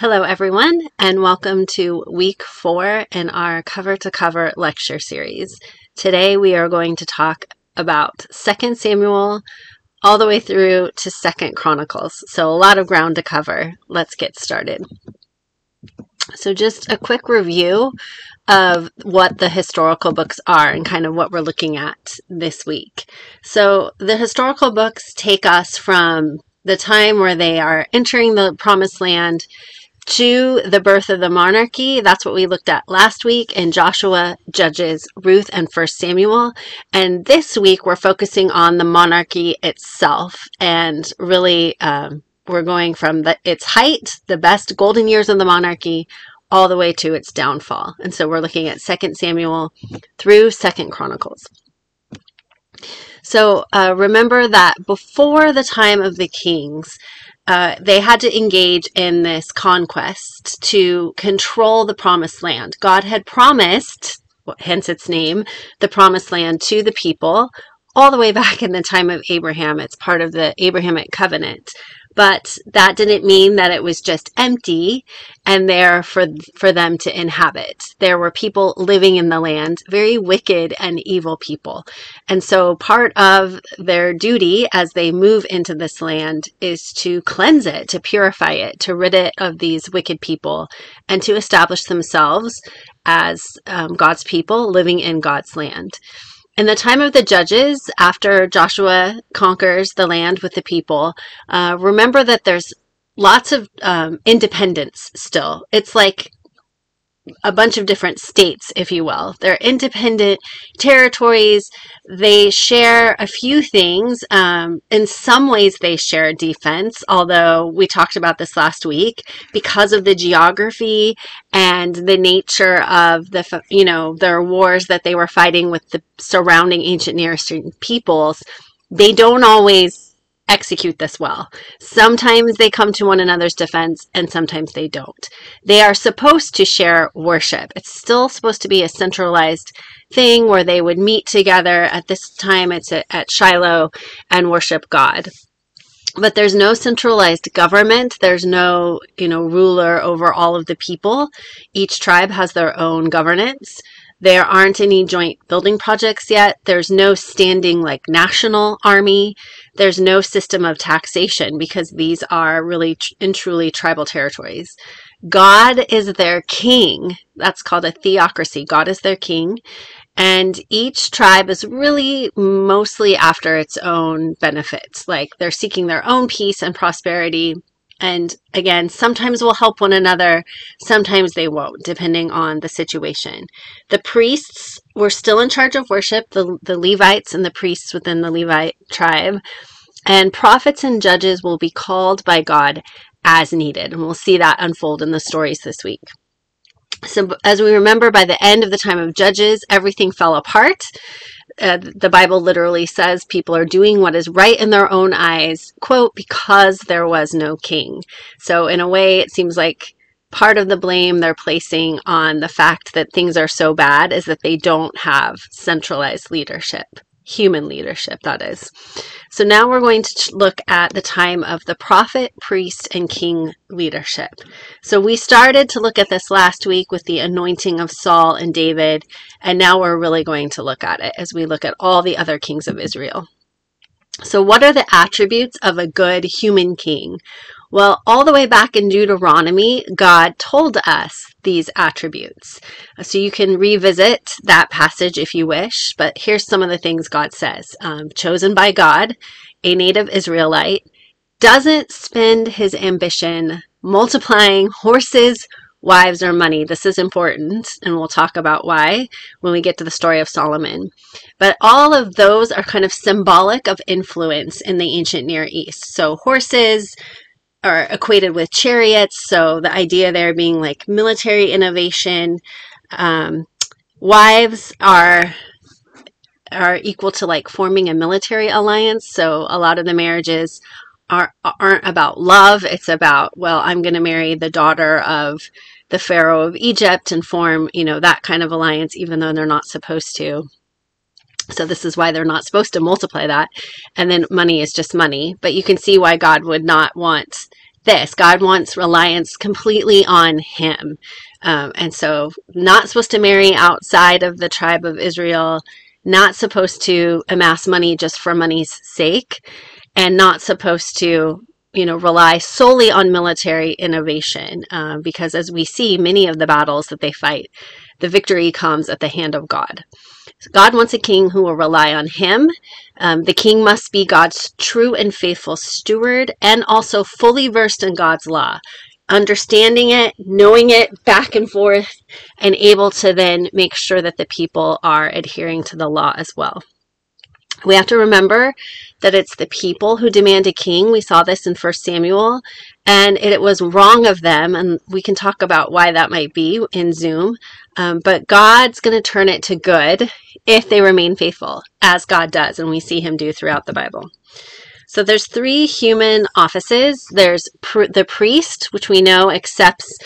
Hello, everyone, and welcome to week four in our cover to cover lecture series. Today, we are going to talk about 2 Samuel all the way through to 2nd Chronicles. So, a lot of ground to cover. Let's get started. So, just a quick review of what the historical books are and kind of what we're looking at this week. So, the historical books take us from the time where they are entering the promised land to the birth of the monarchy. That's what we looked at last week in Joshua, Judges, Ruth, and First Samuel. And this week we're focusing on the monarchy itself and really um, we're going from the, its height, the best golden years of the monarchy, all the way to its downfall. And so we're looking at Second Samuel through Second Chronicles. So uh, remember that before the time of the kings, uh, they had to engage in this conquest to control the promised land. God had promised, hence its name, the promised land to the people all the way back in the time of Abraham. It's part of the Abrahamic covenant but that didn't mean that it was just empty and there for for them to inhabit. There were people living in the land, very wicked and evil people. And so part of their duty as they move into this land is to cleanse it, to purify it, to rid it of these wicked people and to establish themselves as um, God's people living in God's land. In the time of the judges, after Joshua conquers the land with the people, uh, remember that there's lots of um, independence still. It's like a bunch of different states, if you will. They're independent territories. They share a few things. Um, in some ways, they share defense, although we talked about this last week because of the geography and the nature of the, you know, their wars that they were fighting with the surrounding ancient Near Eastern peoples. They don't always execute this well. Sometimes they come to one another's defense and sometimes they don't. They are supposed to share worship. It's still supposed to be a centralized thing where they would meet together. At this time, it's at Shiloh and worship God. But there's no centralized government. There's no, you know, ruler over all of the people. Each tribe has their own governance. There aren't any joint building projects yet. There's no standing like national army. There's no system of taxation because these are really and truly tribal territories. God is their king. That's called a theocracy. God is their king. And each tribe is really mostly after its own benefits. Like they're seeking their own peace and prosperity and again, sometimes we'll help one another, sometimes they won't, depending on the situation. The priests were still in charge of worship, the, the Levites and the priests within the Levite tribe. And prophets and judges will be called by God as needed. And we'll see that unfold in the stories this week. So, as we remember, by the end of the time of Judges, everything fell apart uh, the Bible literally says people are doing what is right in their own eyes, quote, because there was no king. So, in a way, it seems like part of the blame they're placing on the fact that things are so bad is that they don't have centralized leadership human leadership, that is. So now we're going to look at the time of the prophet, priest, and king leadership. So we started to look at this last week with the anointing of Saul and David, and now we're really going to look at it as we look at all the other kings of Israel. So, what are the attributes of a good human king? Well, all the way back in Deuteronomy, God told us these attributes. So you can revisit that passage if you wish, but here's some of the things God says um, chosen by God, a native Israelite, doesn't spend his ambition multiplying horses, wives, or money. This is important, and we'll talk about why when we get to the story of Solomon. But all of those are kind of symbolic of influence in the ancient Near East. So horses, are equated with chariots. So the idea there being like military innovation. Um, wives are are equal to like forming a military alliance. So a lot of the marriages are aren't about love. It's about well, I'm going to marry the daughter of the pharaoh of Egypt and form you know that kind of alliance, even though they're not supposed to. So this is why they're not supposed to multiply that. And then money is just money. But you can see why God would not want this. God wants reliance completely on Him. Um, and so, not supposed to marry outside of the tribe of Israel, not supposed to amass money just for money's sake, and not supposed to you know rely solely on military innovation uh, because as we see many of the battles that they fight the victory comes at the hand of god god wants a king who will rely on him um, the king must be god's true and faithful steward and also fully versed in god's law understanding it knowing it back and forth and able to then make sure that the people are adhering to the law as well we have to remember that it's the people who demand a king. We saw this in 1 Samuel, and it was wrong of them, and we can talk about why that might be in Zoom. Um, but God's going to turn it to good if they remain faithful, as God does, and we see Him do throughout the Bible. So there's three human offices. There's pr- the priest, which we know accepts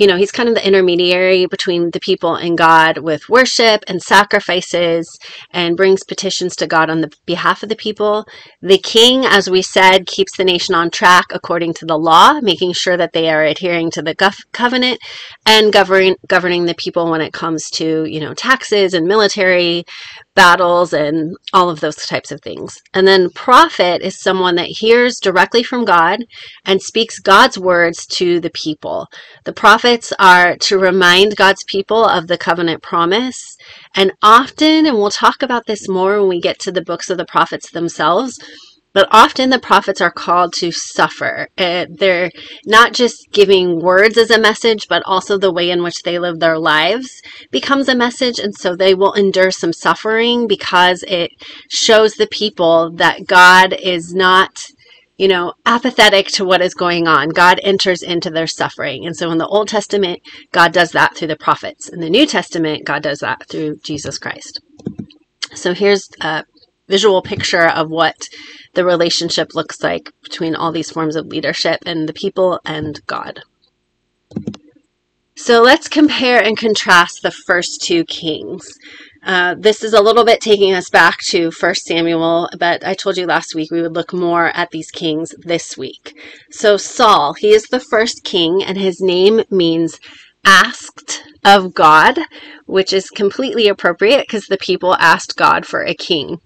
you know, he's kind of the intermediary between the people and God with worship and sacrifices and brings petitions to God on the behalf of the people. The king, as we said, keeps the nation on track according to the law, making sure that they are adhering to the covenant and governing governing the people when it comes to, you know, taxes and military battles and all of those types of things. And then prophet is someone that hears directly from God and speaks God's words to the people. The prophets are to remind God's people of the covenant promise. And often, and we'll talk about this more when we get to the books of the prophets themselves, but often the prophets are called to suffer. Uh, they're not just giving words as a message, but also the way in which they live their lives becomes a message. And so they will endure some suffering because it shows the people that God is not, you know, apathetic to what is going on. God enters into their suffering. And so in the Old Testament, God does that through the prophets. In the New Testament, God does that through Jesus Christ. So here's a visual picture of what the relationship looks like between all these forms of leadership and the people and God. So let's compare and contrast the first two kings. Uh, this is a little bit taking us back to 1 Samuel, but I told you last week we would look more at these kings this week. So, Saul, he is the first king, and his name means asked of God, which is completely appropriate because the people asked God for a king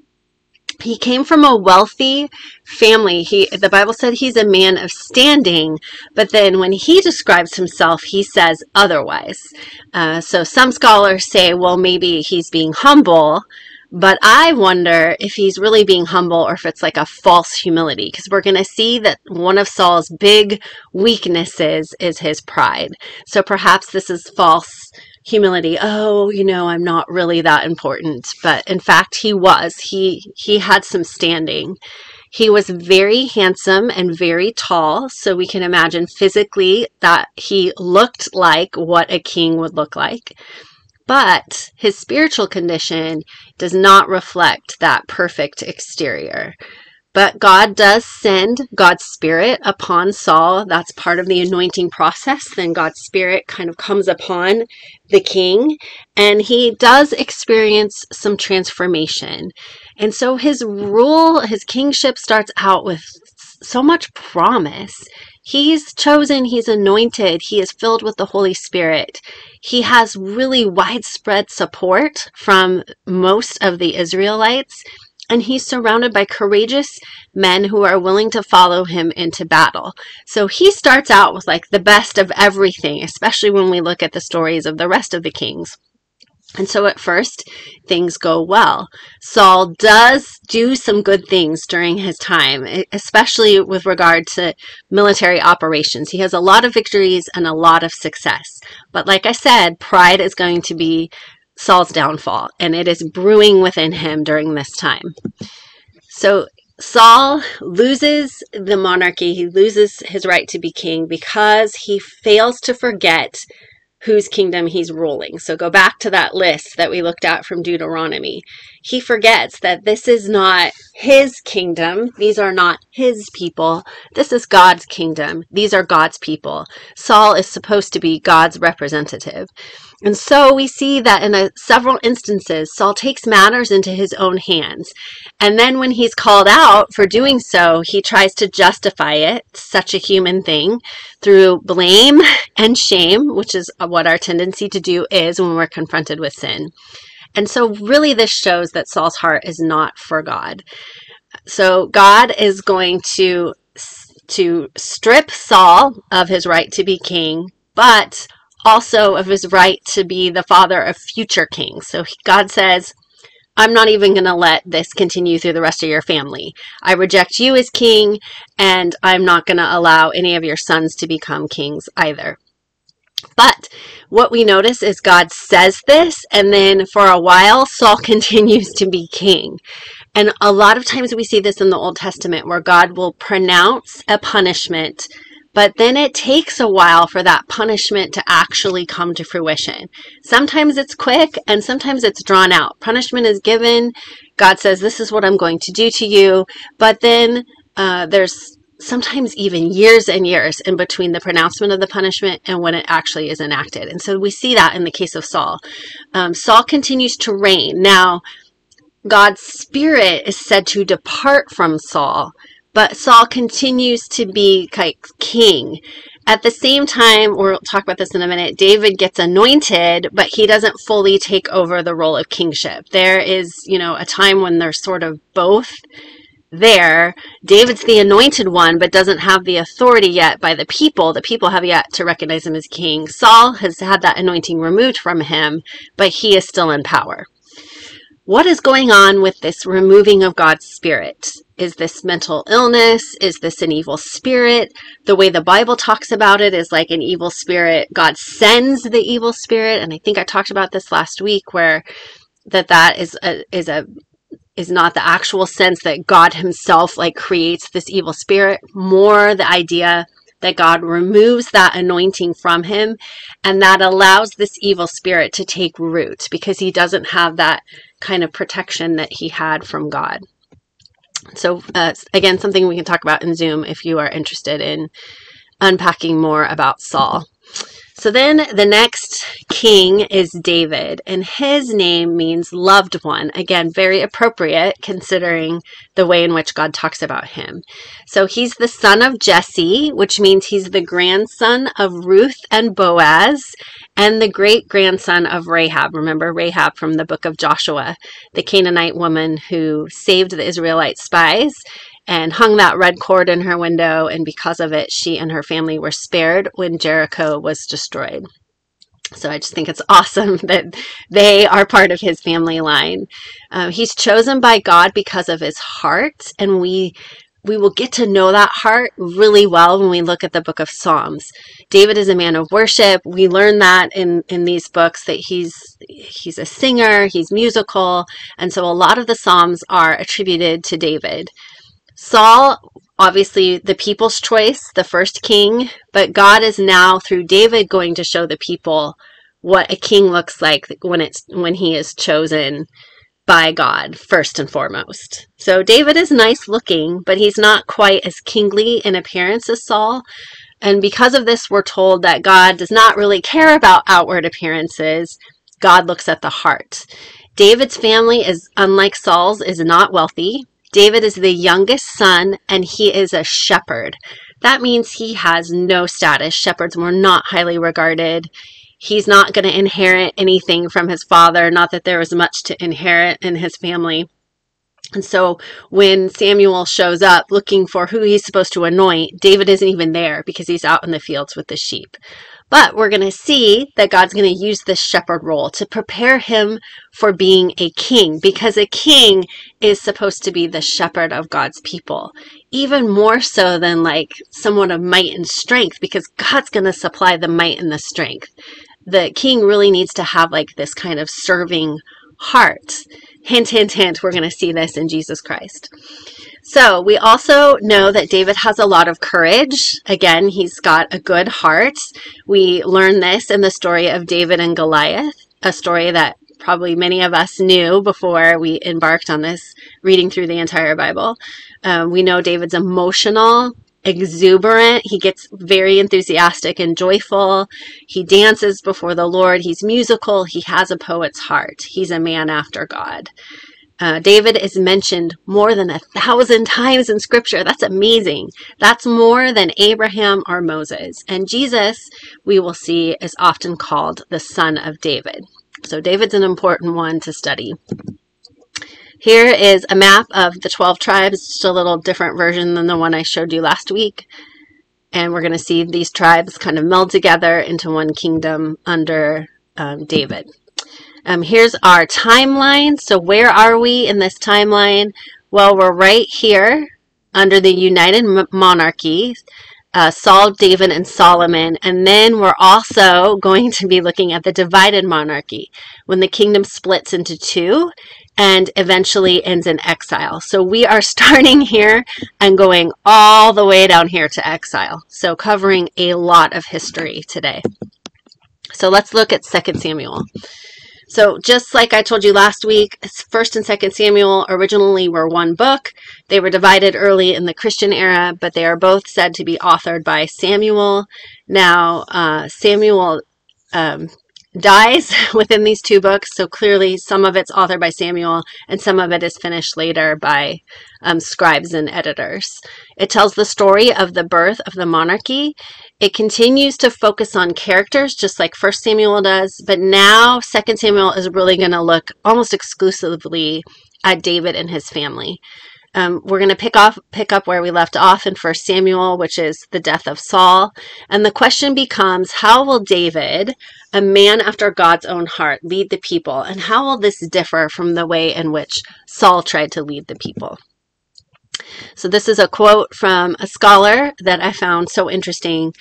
he came from a wealthy family. He the Bible said he's a man of standing, but then when he describes himself, he says otherwise. Uh, so some scholars say, well, maybe he's being humble, but I wonder if he's really being humble or if it's like a false humility, because we're going to see that one of Saul's big weaknesses is his pride. So perhaps this is false humility. Oh you know i'm not really that important. But in fact he was. He he had some standing. He was very handsome and very tall. So we can imagine physically that he looked like what a king would look like. But his spiritual condition does not reflect that perfect exterior but God does send God's Spirit upon Saul. That's part of the anointing process. Then God's Spirit kind of comes upon the king, and he does experience some transformation. And so his rule, his kingship starts out with so much promise. He's chosen, he's anointed, he is filled with the Holy Spirit. He has really widespread support from most of the Israelites and he's surrounded by courageous men who are willing to follow him into battle. So he starts out with like the best of everything, especially when we look at the stories of the rest of the kings. And so at first, things go well. Saul does do some good things during his time, especially with regard to military operations. He has a lot of victories and a lot of success. But like I said, pride is going to be Saul's downfall, and it is brewing within him during this time. So Saul loses the monarchy, he loses his right to be king because he fails to forget whose kingdom he's ruling. So go back to that list that we looked at from Deuteronomy. He forgets that this is not his kingdom. These are not his people. This is God's kingdom. These are God's people. Saul is supposed to be God's representative. And so we see that in a, several instances, Saul takes matters into his own hands. And then when he's called out for doing so, he tries to justify it, such a human thing, through blame and shame, which is what our tendency to do is when we're confronted with sin. And so, really, this shows that Saul's heart is not for God. So, God is going to to strip Saul of his right to be king, but also of his right to be the father of future kings. So God says, I'm not even going to let this continue through the rest of your family. I reject you as king, and I'm not going to allow any of your sons to become kings either. But what we notice is God says this, and then for a while, Saul continues to be king. And a lot of times we see this in the Old Testament where God will pronounce a punishment but then it takes a while for that punishment to actually come to fruition. Sometimes it's quick and sometimes it's drawn out. Punishment is given. God says, This is what I'm going to do to you. But then uh, there's sometimes even years and years in between the pronouncement of the punishment and when it actually is enacted. And so we see that in the case of Saul. Um, Saul continues to reign. Now, God's spirit is said to depart from Saul but Saul continues to be like king. At the same time, we'll talk about this in a minute, David gets anointed, but he doesn't fully take over the role of kingship. There is, you know, a time when they're sort of both there. David's the anointed one, but doesn't have the authority yet by the people. The people have yet to recognize him as king. Saul has had that anointing removed from him, but he is still in power. What is going on with this removing of God's spirit? Is this mental illness? Is this an evil spirit? The way the Bible talks about it is like an evil spirit. God sends the evil spirit. And I think I talked about this last week where that that is a, is a, is not the actual sense that God himself like creates this evil spirit, more the idea that God removes that anointing from him and that allows this evil spirit to take root because he doesn't have that kind of protection that he had from God. So, uh, again, something we can talk about in Zoom if you are interested in unpacking more about Saul. So then the next king is David, and his name means loved one. Again, very appropriate considering the way in which God talks about him. So he's the son of Jesse, which means he's the grandson of Ruth and Boaz, and the great grandson of Rahab. Remember Rahab from the book of Joshua, the Canaanite woman who saved the Israelite spies and hung that red cord in her window. And because of it, she and her family were spared when Jericho was destroyed. So I just think it's awesome that they are part of his family line. Um, he's chosen by God because of his heart, and we we will get to know that heart really well when we look at the book of Psalms. David is a man of worship. We learn that in, in these books that he's he's a singer, he's musical, and so a lot of the Psalms are attributed to David. Saul, obviously the people's choice, the first king, but God is now through David going to show the people what a king looks like when it's when he is chosen by God first and foremost. So David is nice looking, but he's not quite as kingly in appearance as Saul. And because of this, we're told that God does not really care about outward appearances. God looks at the heart. David's family is unlike Saul's is not wealthy. David is the youngest son and he is a shepherd. That means he has no status. Shepherds were not highly regarded. He's not going to inherit anything from his father, not that there was much to inherit in his family. And so when Samuel shows up looking for who he's supposed to anoint, David isn't even there because he's out in the fields with the sheep. But we're going to see that God's going to use this shepherd role to prepare him for being a king because a king is supposed to be the shepherd of God's people, even more so than like someone of might and strength because God's going to supply the might and the strength. The king really needs to have like this kind of serving heart. Hint, hint, hint, we're going to see this in Jesus Christ. So we also know that David has a lot of courage. Again, he's got a good heart. We learn this in the story of David and Goliath, a story that probably many of us knew before we embarked on this reading through the entire Bible. Um, we know David's emotional exuberant. He gets very enthusiastic and joyful. He dances before the Lord. He's musical. He has a poet's heart. He's a man after God. Uh, David is mentioned more than a thousand times in scripture. That's amazing. That's more than Abraham or Moses. And Jesus, we will see, is often called the son of David. So David's an important one to study. Here is a map of the 12 tribes, just a little different version than the one I showed you last week. And we're going to see these tribes kind of meld together into one kingdom under um, David. Um, here's our timeline. So where are we in this timeline? Well, we're right here under the United Monarchy, uh, Saul, David, and Solomon. And then we're also going to be looking at the divided monarchy when the kingdom splits into two and eventually ends in exile. So we are starting here and going all the way down here to exile. So covering a lot of history today. So let's look at 2 Samuel. So just like I told you last week, First and Second Samuel originally were one book. They were divided early in the Christian era, but they are both said to be authored by Samuel. Now, uh, Samuel um, dies within these two books. So clearly, some of it's authored by Samuel and some of it is finished later by um, scribes and editors. It tells the story of the birth of the monarchy. It continues to focus on characters, just like First Samuel does, but now Second Samuel is really going to look almost exclusively at David and his family. Um, we're going to pick off pick up where we left off in First Samuel, which is the death of Saul, and the question becomes: How will David, a man after God's own heart, lead the people, and how will this differ from the way in which Saul tried to lead the people? So this is a quote from a scholar that I found so interesting.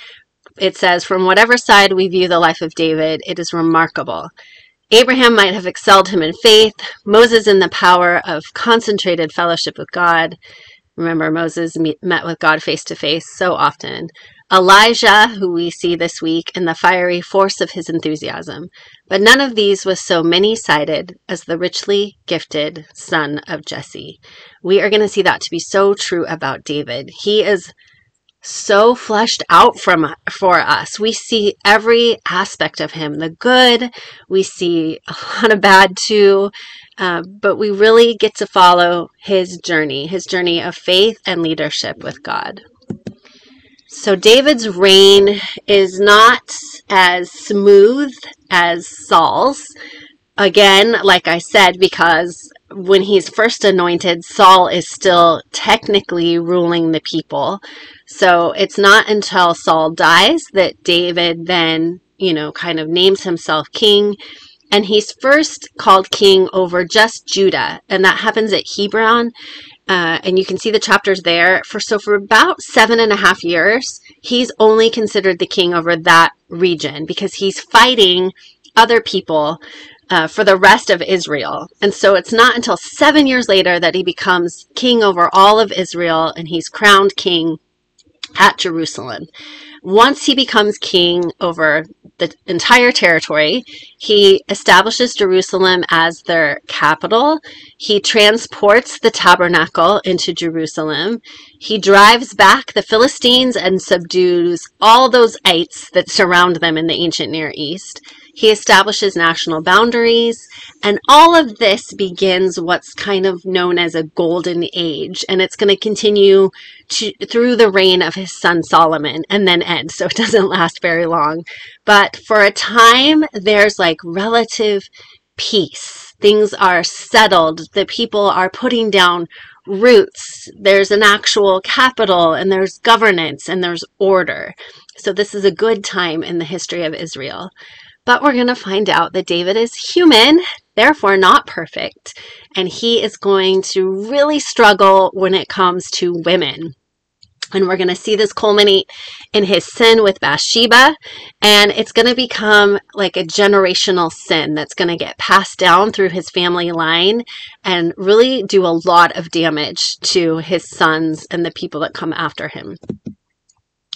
It says, "From whatever side we view the life of David, it is remarkable." Abraham might have excelled him in faith, Moses in the power of concentrated fellowship with God. Remember, Moses met with God face to face so often. Elijah, who we see this week, in the fiery force of his enthusiasm. But none of these was so many sided as the richly gifted son of Jesse. We are going to see that to be so true about David. He is so fleshed out from for us. We see every aspect of him, the good, we see a lot of bad too, uh, but we really get to follow his journey, his journey of faith and leadership with God. So David's reign is not as smooth as Saul's. Again, like I said, because when he's first anointed, Saul is still technically ruling the people. So it's not until Saul dies that David then, you know, kind of names himself king. And he's first called king over just Judah. And that happens at Hebron. Uh, and you can see the chapters there. For so for about seven and a half years, he's only considered the king over that region because he's fighting other people uh, for the rest of Israel. And so it's not until seven years later that he becomes king over all of Israel and he's crowned king at Jerusalem. Once he becomes king over the entire territory, he establishes Jerusalem as their capital. He transports the tabernacle into Jerusalem. He drives back the Philistines and subdues all those ites that surround them in the ancient Near East. He establishes national boundaries, and all of this begins what's kind of known as a golden age, and it's going to continue through the reign of his son Solomon and then end, so it doesn't last very long. But for a time, there's like relative peace. Things are settled. The people are putting down roots. There's an actual capital, and there's governance, and there's order. So this is a good time in the history of Israel. But we're going to find out that David is human, therefore not perfect, and he is going to really struggle when it comes to women. And we're going to see this culminate in his sin with Bathsheba. And it's going to become like a generational sin that's going to get passed down through his family line and really do a lot of damage to his sons and the people that come after him.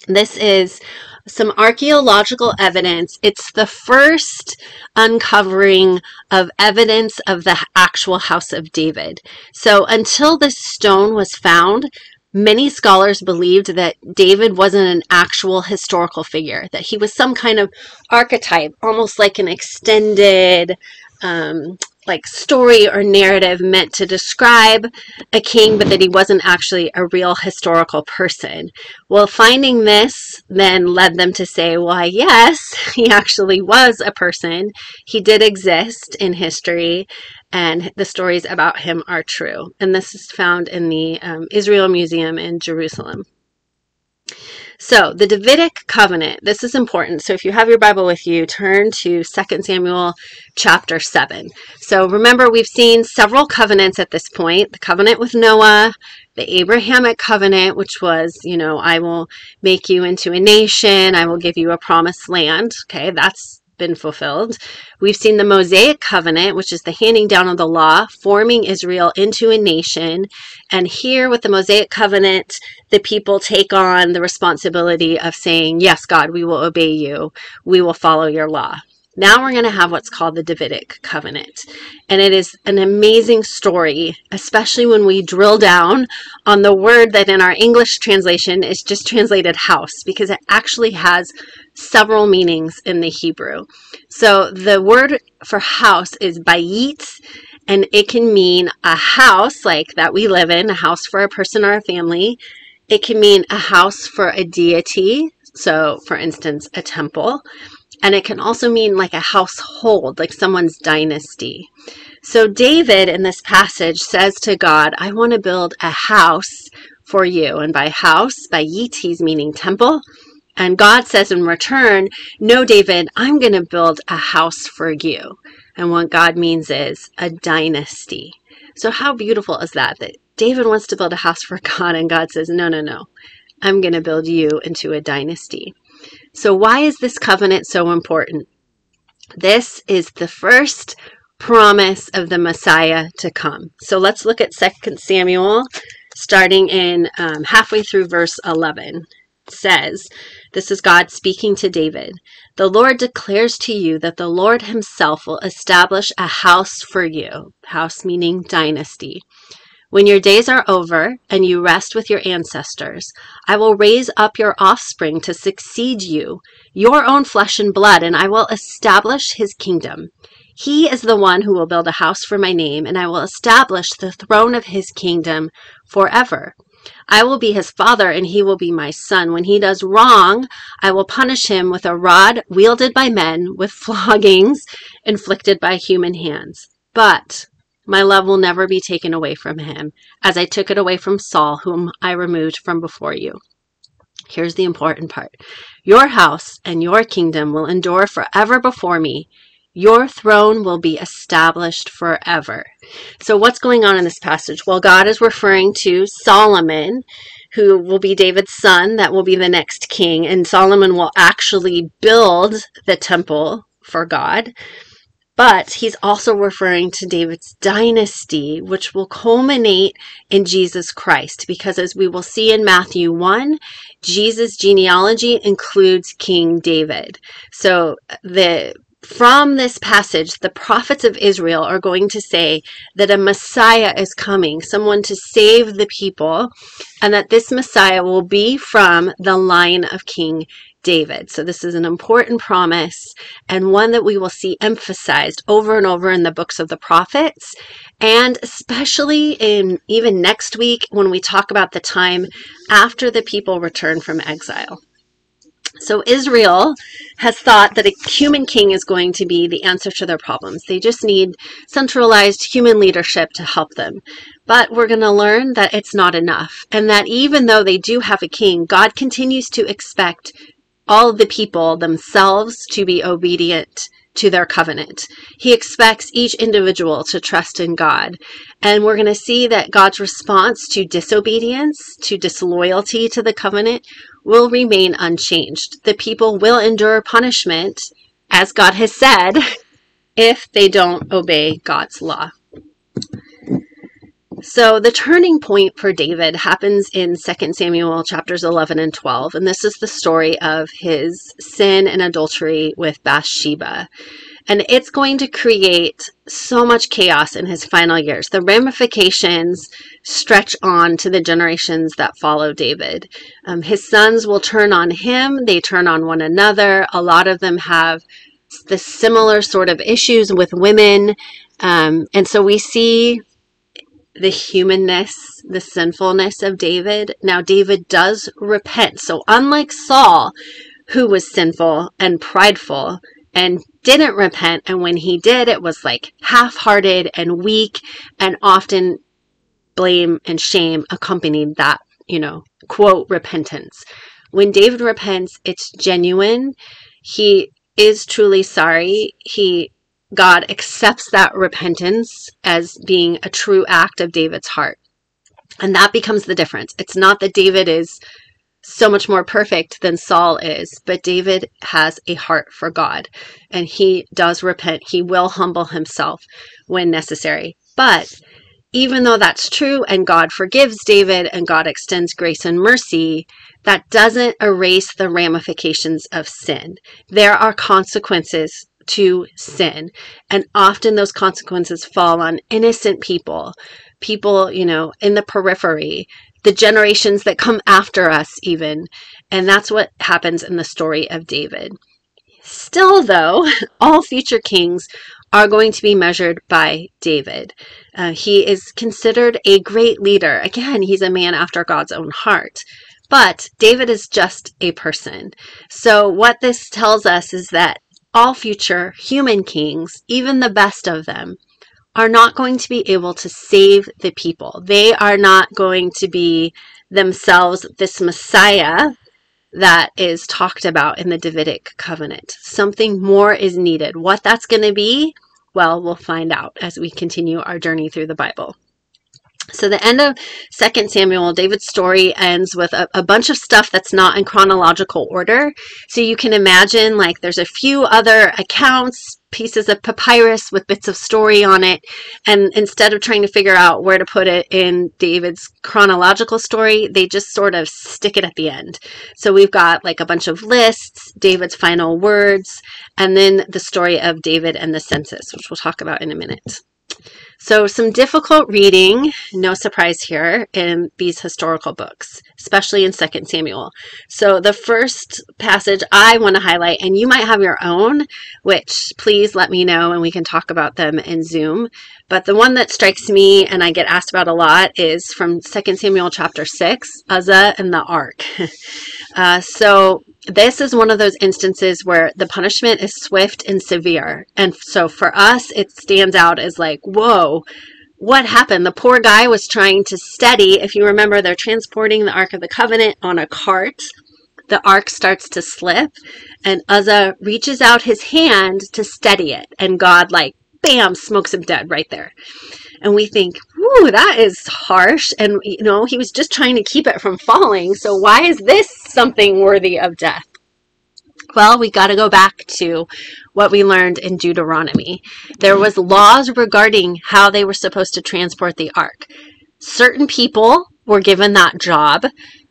This is some archaeological evidence. It's the first uncovering of evidence of the actual house of David. So until this stone was found, Many scholars believed that David wasn't an actual historical figure, that he was some kind of archetype, almost like an extended um, like story or narrative meant to describe a king, but that he wasn't actually a real historical person. Well, finding this then led them to say, why, yes, he actually was a person. He did exist in history, and the stories about him are true. And this is found in the um, Israel Museum in Jerusalem. So, the Davidic covenant, this is important. So, if you have your Bible with you, turn to 2 Samuel chapter 7. So, remember, we've seen several covenants at this point the covenant with Noah, the Abrahamic covenant, which was, you know, I will make you into a nation, I will give you a promised land. Okay, that's been fulfilled. We've seen the Mosaic covenant, which is the handing down of the law, forming Israel into a nation. And here with the Mosaic covenant, the people take on the responsibility of saying, Yes, God, we will obey you, we will follow your law. Now we're going to have what's called the Davidic covenant. And it is an amazing story, especially when we drill down on the word that in our English translation is just translated house, because it actually has several meanings in the Hebrew. So the word for house is bayit, and it can mean a house like that we live in, a house for a person or a family. It can mean a house for a deity. So, for instance, a temple. And it can also mean like a household, like someone's dynasty. So David in this passage says to God, I want to build a house for you. And by house, by he's meaning temple. And God says in return, No, David, I'm going to build a house for you. And what God means is a dynasty. So, how beautiful is that? That David wants to build a house for God, and God says, No, no, no. I'm going to build you into a dynasty. So, why is this covenant so important? This is the first promise of the Messiah to come. So, let's look at 2 Samuel, starting in um, halfway through verse 11. It says, This is God speaking to David. The Lord declares to you that the Lord Himself will establish a house for you, house meaning dynasty when your days are over and you rest with your ancestors, I will raise up your offspring to succeed you, your own flesh and blood, and I will establish his kingdom. He is the one who will build a house for my name, and I will establish the throne of his kingdom forever. I will be his father, and he will be my son. When he does wrong, I will punish him with a rod wielded by men, with floggings inflicted by human hands. But my love will never be taken away from him, as I took it away from Saul, whom I removed from before you. Here's the important part Your house and your kingdom will endure forever before me. Your throne will be established forever. So, what's going on in this passage? Well, God is referring to Solomon, who will be David's son, that will be the next king, and Solomon will actually build the temple for God. But he's also referring to David's dynasty, which will culminate in Jesus Christ, because as we will see in Matthew 1, Jesus' genealogy includes King David. So the from this passage, the prophets of Israel are going to say that a Messiah is coming, someone to save the people, and that this Messiah will be from the line of King David. So, this is an important promise and one that we will see emphasized over and over in the books of the prophets, and especially in even next week when we talk about the time after the people return from exile. So Israel has thought that a human king is going to be the answer to their problems. They just need centralized human leadership to help them. But we're going to learn that it's not enough. And that even though they do have a king, God continues to expect all the people themselves to be obedient to their covenant. He expects each individual to trust in God. And we're going to see that God's response to disobedience, to disloyalty to the covenant, will remain unchanged. The people will endure punishment, as God has said, if they don't obey God's law. So the turning point for David happens in 2 Samuel chapters 11 and 12, and this is the story of his sin and adultery with Bathsheba. And it's going to create so much chaos in his final years. The ramifications stretch on to the generations that follow David. Um, his sons will turn on him, they turn on one another. A lot of them have the similar sort of issues with women. Um, and so we see the humanness, the sinfulness of David. Now, David does repent. So, unlike Saul, who was sinful and prideful and didn't repent, and when he did, it was like half hearted and weak, and often blame and shame accompanied that, you know, quote, repentance. When David repents, it's genuine. He is truly sorry. He God accepts that repentance as being a true act of David's heart. And that becomes the difference. It's not that David is so much more perfect than Saul is, but David has a heart for God and he does repent. He will humble himself when necessary. But even though that's true and God forgives David and God extends grace and mercy, that doesn't erase the ramifications of sin. There are consequences to sin. And often those consequences fall on innocent people, people, you know, in the periphery, the generations that come after us, even. And that's what happens in the story of David. Still, though, all future kings are going to be measured by David. Uh, he is considered a great leader. Again, he's a man after God's own heart. But David is just a person. So, what this tells us is that all future human kings, even the best of them, are not going to be able to save the people. They are not going to be themselves this Messiah that is talked about in the Davidic covenant. Something more is needed. What that's going to be, well, we'll find out as we continue our journey through the Bible. So the end of Second Samuel, David's story ends with a, a, bunch of stuff that's not in chronological order. So you can imagine like there's a few other accounts, pieces of papyrus with bits of story on it. And instead of trying to figure out where to put it in David's chronological story, they just sort of stick it at the end. So we've got like a bunch of lists, David's final words, and then the story of David and the census, which we'll talk about in a minute. So, some difficult reading, no surprise here, in these historical books, especially in 2 Samuel. So, the first passage I want to highlight, and you might have your own, which please let me know and we can talk about them in Zoom. But the one that strikes me and I get asked about a lot is from 2 Samuel chapter 6, Uzzah and the ark. uh, so, this is one of those instances where the punishment is swift and severe. And so for us, it stands out as like, whoa, what happened? The poor guy was trying to steady. If you remember, they're transporting the Ark of the Covenant on a cart. The ark starts to slip, and Uzzah reaches out his hand to steady it. And God, like, bam, smokes him dead right there. And we think, whoo, that is harsh. And, you know, he was just trying to keep it from falling. So why is this something worthy of death? Well, we got to go back to what we learned in Deuteronomy. There was laws regarding how they were supposed to transport the ark. Certain people were given that job.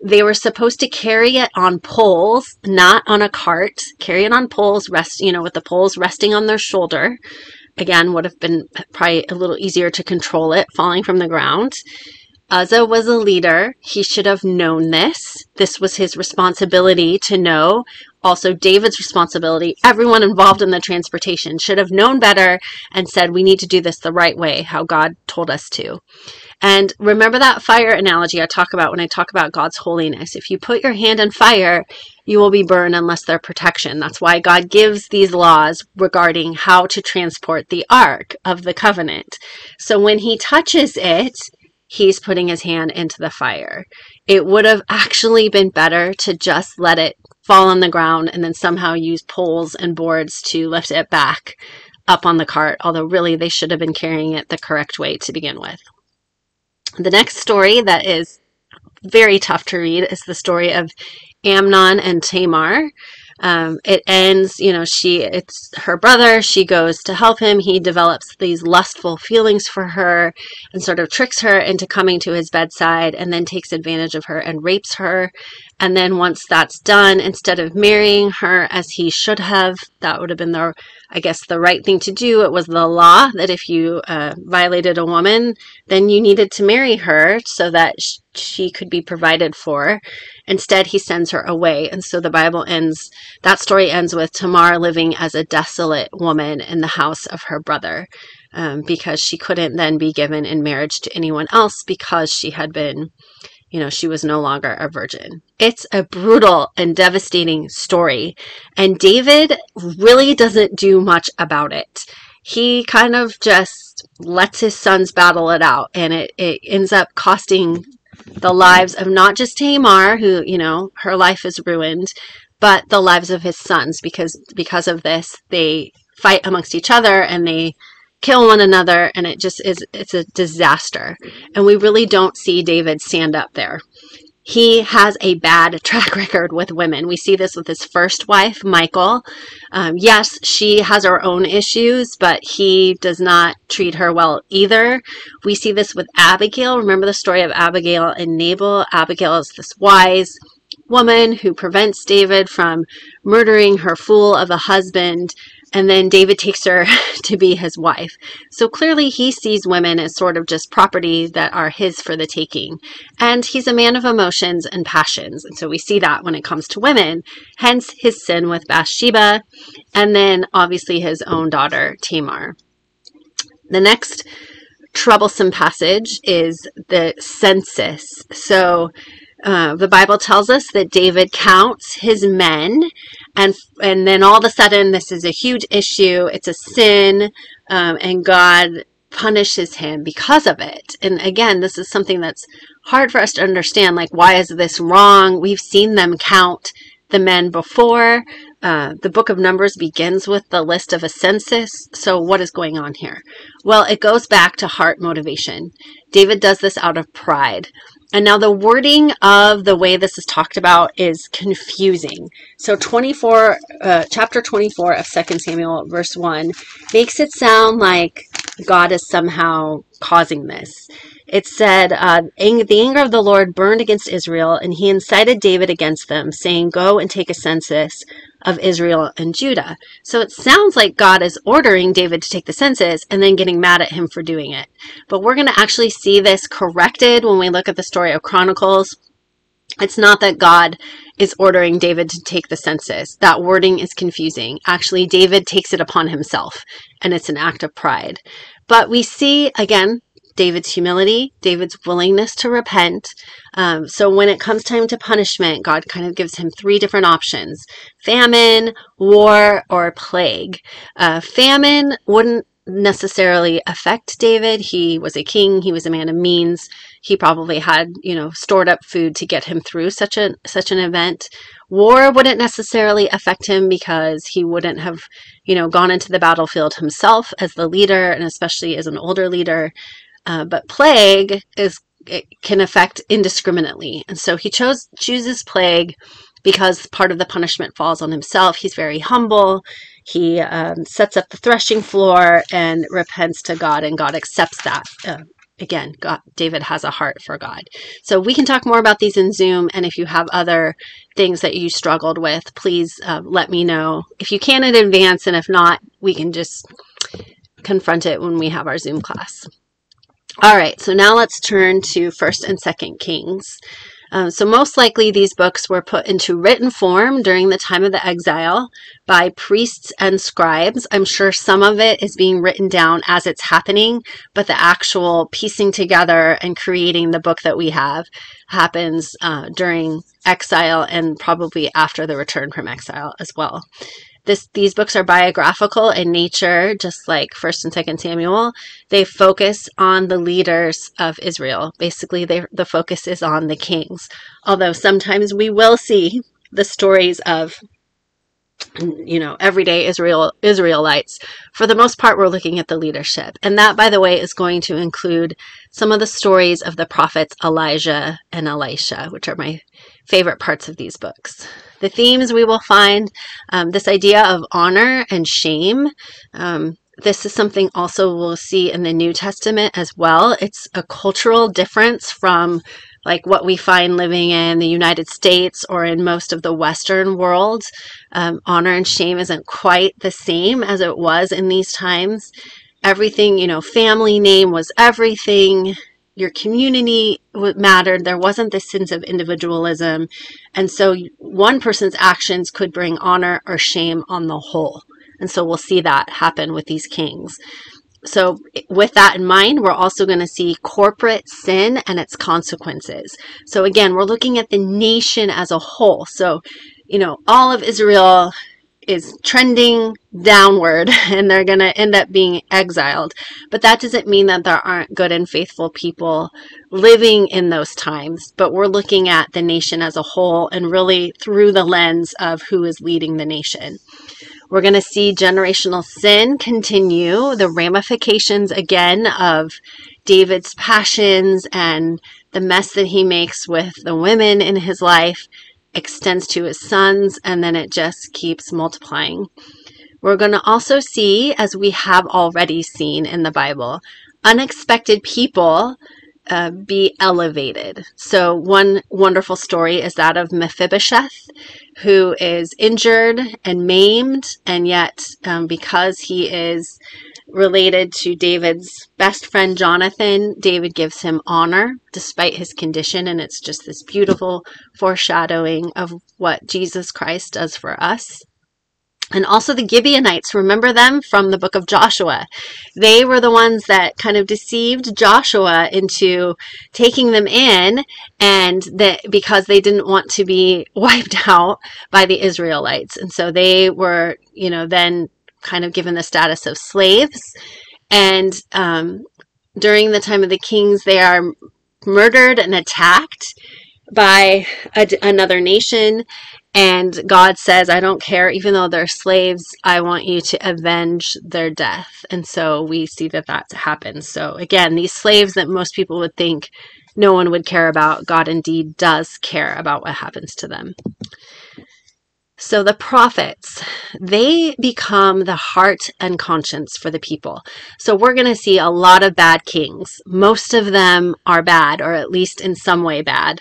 They were supposed to carry it on poles, not on a cart. Carry it on poles, rest, you know, with the poles resting on their shoulder again would have been probably a little easier to control it falling from the ground. Uzzah was a leader. He should have known this. This was his responsibility to know. Also, David's responsibility. Everyone involved in the transportation should have known better and said, We need to do this the right way, how God told us to. And remember that fire analogy I talk about when I talk about God's holiness. If you put your hand in fire, you will be burned unless there's protection. That's why God gives these laws regarding how to transport the Ark of the Covenant. So when he touches it, he's putting his hand into the fire. It would have actually been better to just let it fall on the ground and then somehow use poles and boards to lift it back up on the cart, although really they should have been carrying it the correct way to begin with. The next story that is very tough to read is the story of Amnon and Tamar. Um, it ends, you know, she, it's her brother. She goes to help him. He develops these lustful feelings for her and sort of tricks her into coming to his bedside and then takes advantage of her and rapes her. And then once that's done, instead of marrying her as he should have, that would have been the, I guess, the right thing to do. It was the law that if you uh, violated a woman, then you needed to marry her so that she could be provided for. Instead, he sends her away. And so the Bible ends, that story ends with Tamar living as a desolate woman in the house of her brother. Um, because she couldn't then be given in marriage to anyone else because she had been you know, she was no longer a virgin. It's a brutal and devastating story. And David really doesn't do much about it. He kind of just lets his sons battle it out. And it, it ends up costing the lives of not just Tamar, who, you know, her life is ruined, but the lives of his sons because because of this they fight amongst each other and they kill one another and it just is it's a disaster. And we really don't see david stand up there. He has a bad track record with women. We see this with his first wife michal um, yes she has her own issues but he does not treat her well either. We see this with abigail. Remember the story of abigail and nabal? Abigail is this wise woman who prevents david from murdering her fool of a husband and then David takes her to be his wife. So clearly he sees women as sort of just property that are his for the taking. And he's a man of emotions and passions. And so we see that when it comes to women, hence his sin with Bathsheba, and then obviously his own daughter, Tamar. The next troublesome passage is the census. So uh, the Bible tells us that David counts his men, and and then all of a sudden, this is a huge issue. It's a sin, um, and God punishes him because of it. And again, this is something that's hard for us to understand. Like, why is this wrong? We've seen them count the men before. Uh, the book of Numbers begins with the list of a census. So, what is going on here? Well, it goes back to heart motivation. David does this out of pride. And now the wording of the way this is talked about is confusing. So 24, uh, chapter 24 of 2 Samuel, verse 1, makes it sound like God is somehow causing this. It said, uh, The anger of the Lord burned against Israel, and he incited David against them, saying, Go and take a census of Israel and Judah. So it sounds like God is ordering David to take the census and then getting mad at him for doing it. But we're going to actually see this corrected when we look at the story of Chronicles. It's not that God is ordering David to take the census. That wording is confusing. Actually, David takes it upon himself, and it's an act of pride. But we see, again, David's humility, David's willingness to repent. Um, so when it comes time to punishment, God kind of gives him three different options famine, war, or plague. Uh, famine wouldn't necessarily affect David. He was a king, he was a man of means. He probably had, you know, stored up food to get him through such a such an event. War wouldn't necessarily affect him because he wouldn't have, you know, gone into the battlefield himself as the leader and especially as an older leader. Uh, but plague is it can affect indiscriminately, and so he chose chooses plague because part of the punishment falls on himself. He's very humble. He um, sets up the threshing floor and repents to God, and God accepts that. Uh, again, God, David has a heart for God. So we can talk more about these in Zoom. And if you have other things that you struggled with, please uh, let me know. If you can in advance, and if not, we can just confront it when we have our Zoom class. All right, so now let's turn to 1st and 2nd Kings. Um, so most likely these books were put into written form during the time of the exile by priests and scribes. I'm sure some of it is being written down as it's happening, but the actual piecing together and creating the book that we have happens uh, during exile and probably after the return from exile as well. This, these books are biographical in nature, just like First and Second Samuel. They focus on the leaders of Israel. Basically, they, the focus is on the kings. Although sometimes we will see the stories of you know everyday israel israelites for the most part we're looking at the leadership and that by the way is going to include some of the stories of the prophets elijah and elisha which are my favorite parts of these books the themes we will find um, this idea of honor and shame. Um, this is something also we'll see in the New Testament as well. It's a cultural difference from like what we find living in the United States or in most of the Western world. Um, honor and shame isn't quite the same as it was in these times. Everything, you know, family name was everything your community mattered. There wasn't this sense of individualism. And so one person's actions could bring honor or shame on the whole. And so we'll see that happen with these kings. So, with that in mind, we're also going to see corporate sin and its consequences. So, again, we're looking at the nation as a whole. So, you know, all of Israel is trending downward and they're going to end up being exiled. But that doesn't mean that there aren't good and faithful people living in those times. But we're looking at the nation as a whole and really through the lens of who is leading the nation. We're going to see generational sin continue, the ramifications again of David's passions and the mess that he makes with the women in his life extends to his sons, and then it just keeps multiplying. We're going to also see, as we have already seen in the Bible, unexpected people uh, be elevated. So, one wonderful story is that of Mephibosheth, who is injured and maimed, and yet, um, because he is related to David's best friend Jonathan, David gives him honor despite his condition. And it's just this beautiful foreshadowing of what Jesus Christ does for us. And also the Gibeonites, remember them from the book of Joshua. They were the ones that kind of deceived Joshua into taking them in and that because they didn't want to be wiped out by the Israelites. And so they were, you know, then kind of given the status of slaves. And um, during the time of the kings, they are murdered and attacked by a, another nation. And God says, I don't care, even though they're slaves, I want you to avenge their death. And so we see that that happens. So again, these slaves that most people would think no one would care about, God indeed does care about what happens to them. So the prophets, they become the heart and conscience for the people. So we're going to see a lot of bad kings. Most of them are bad, or at least in some way bad.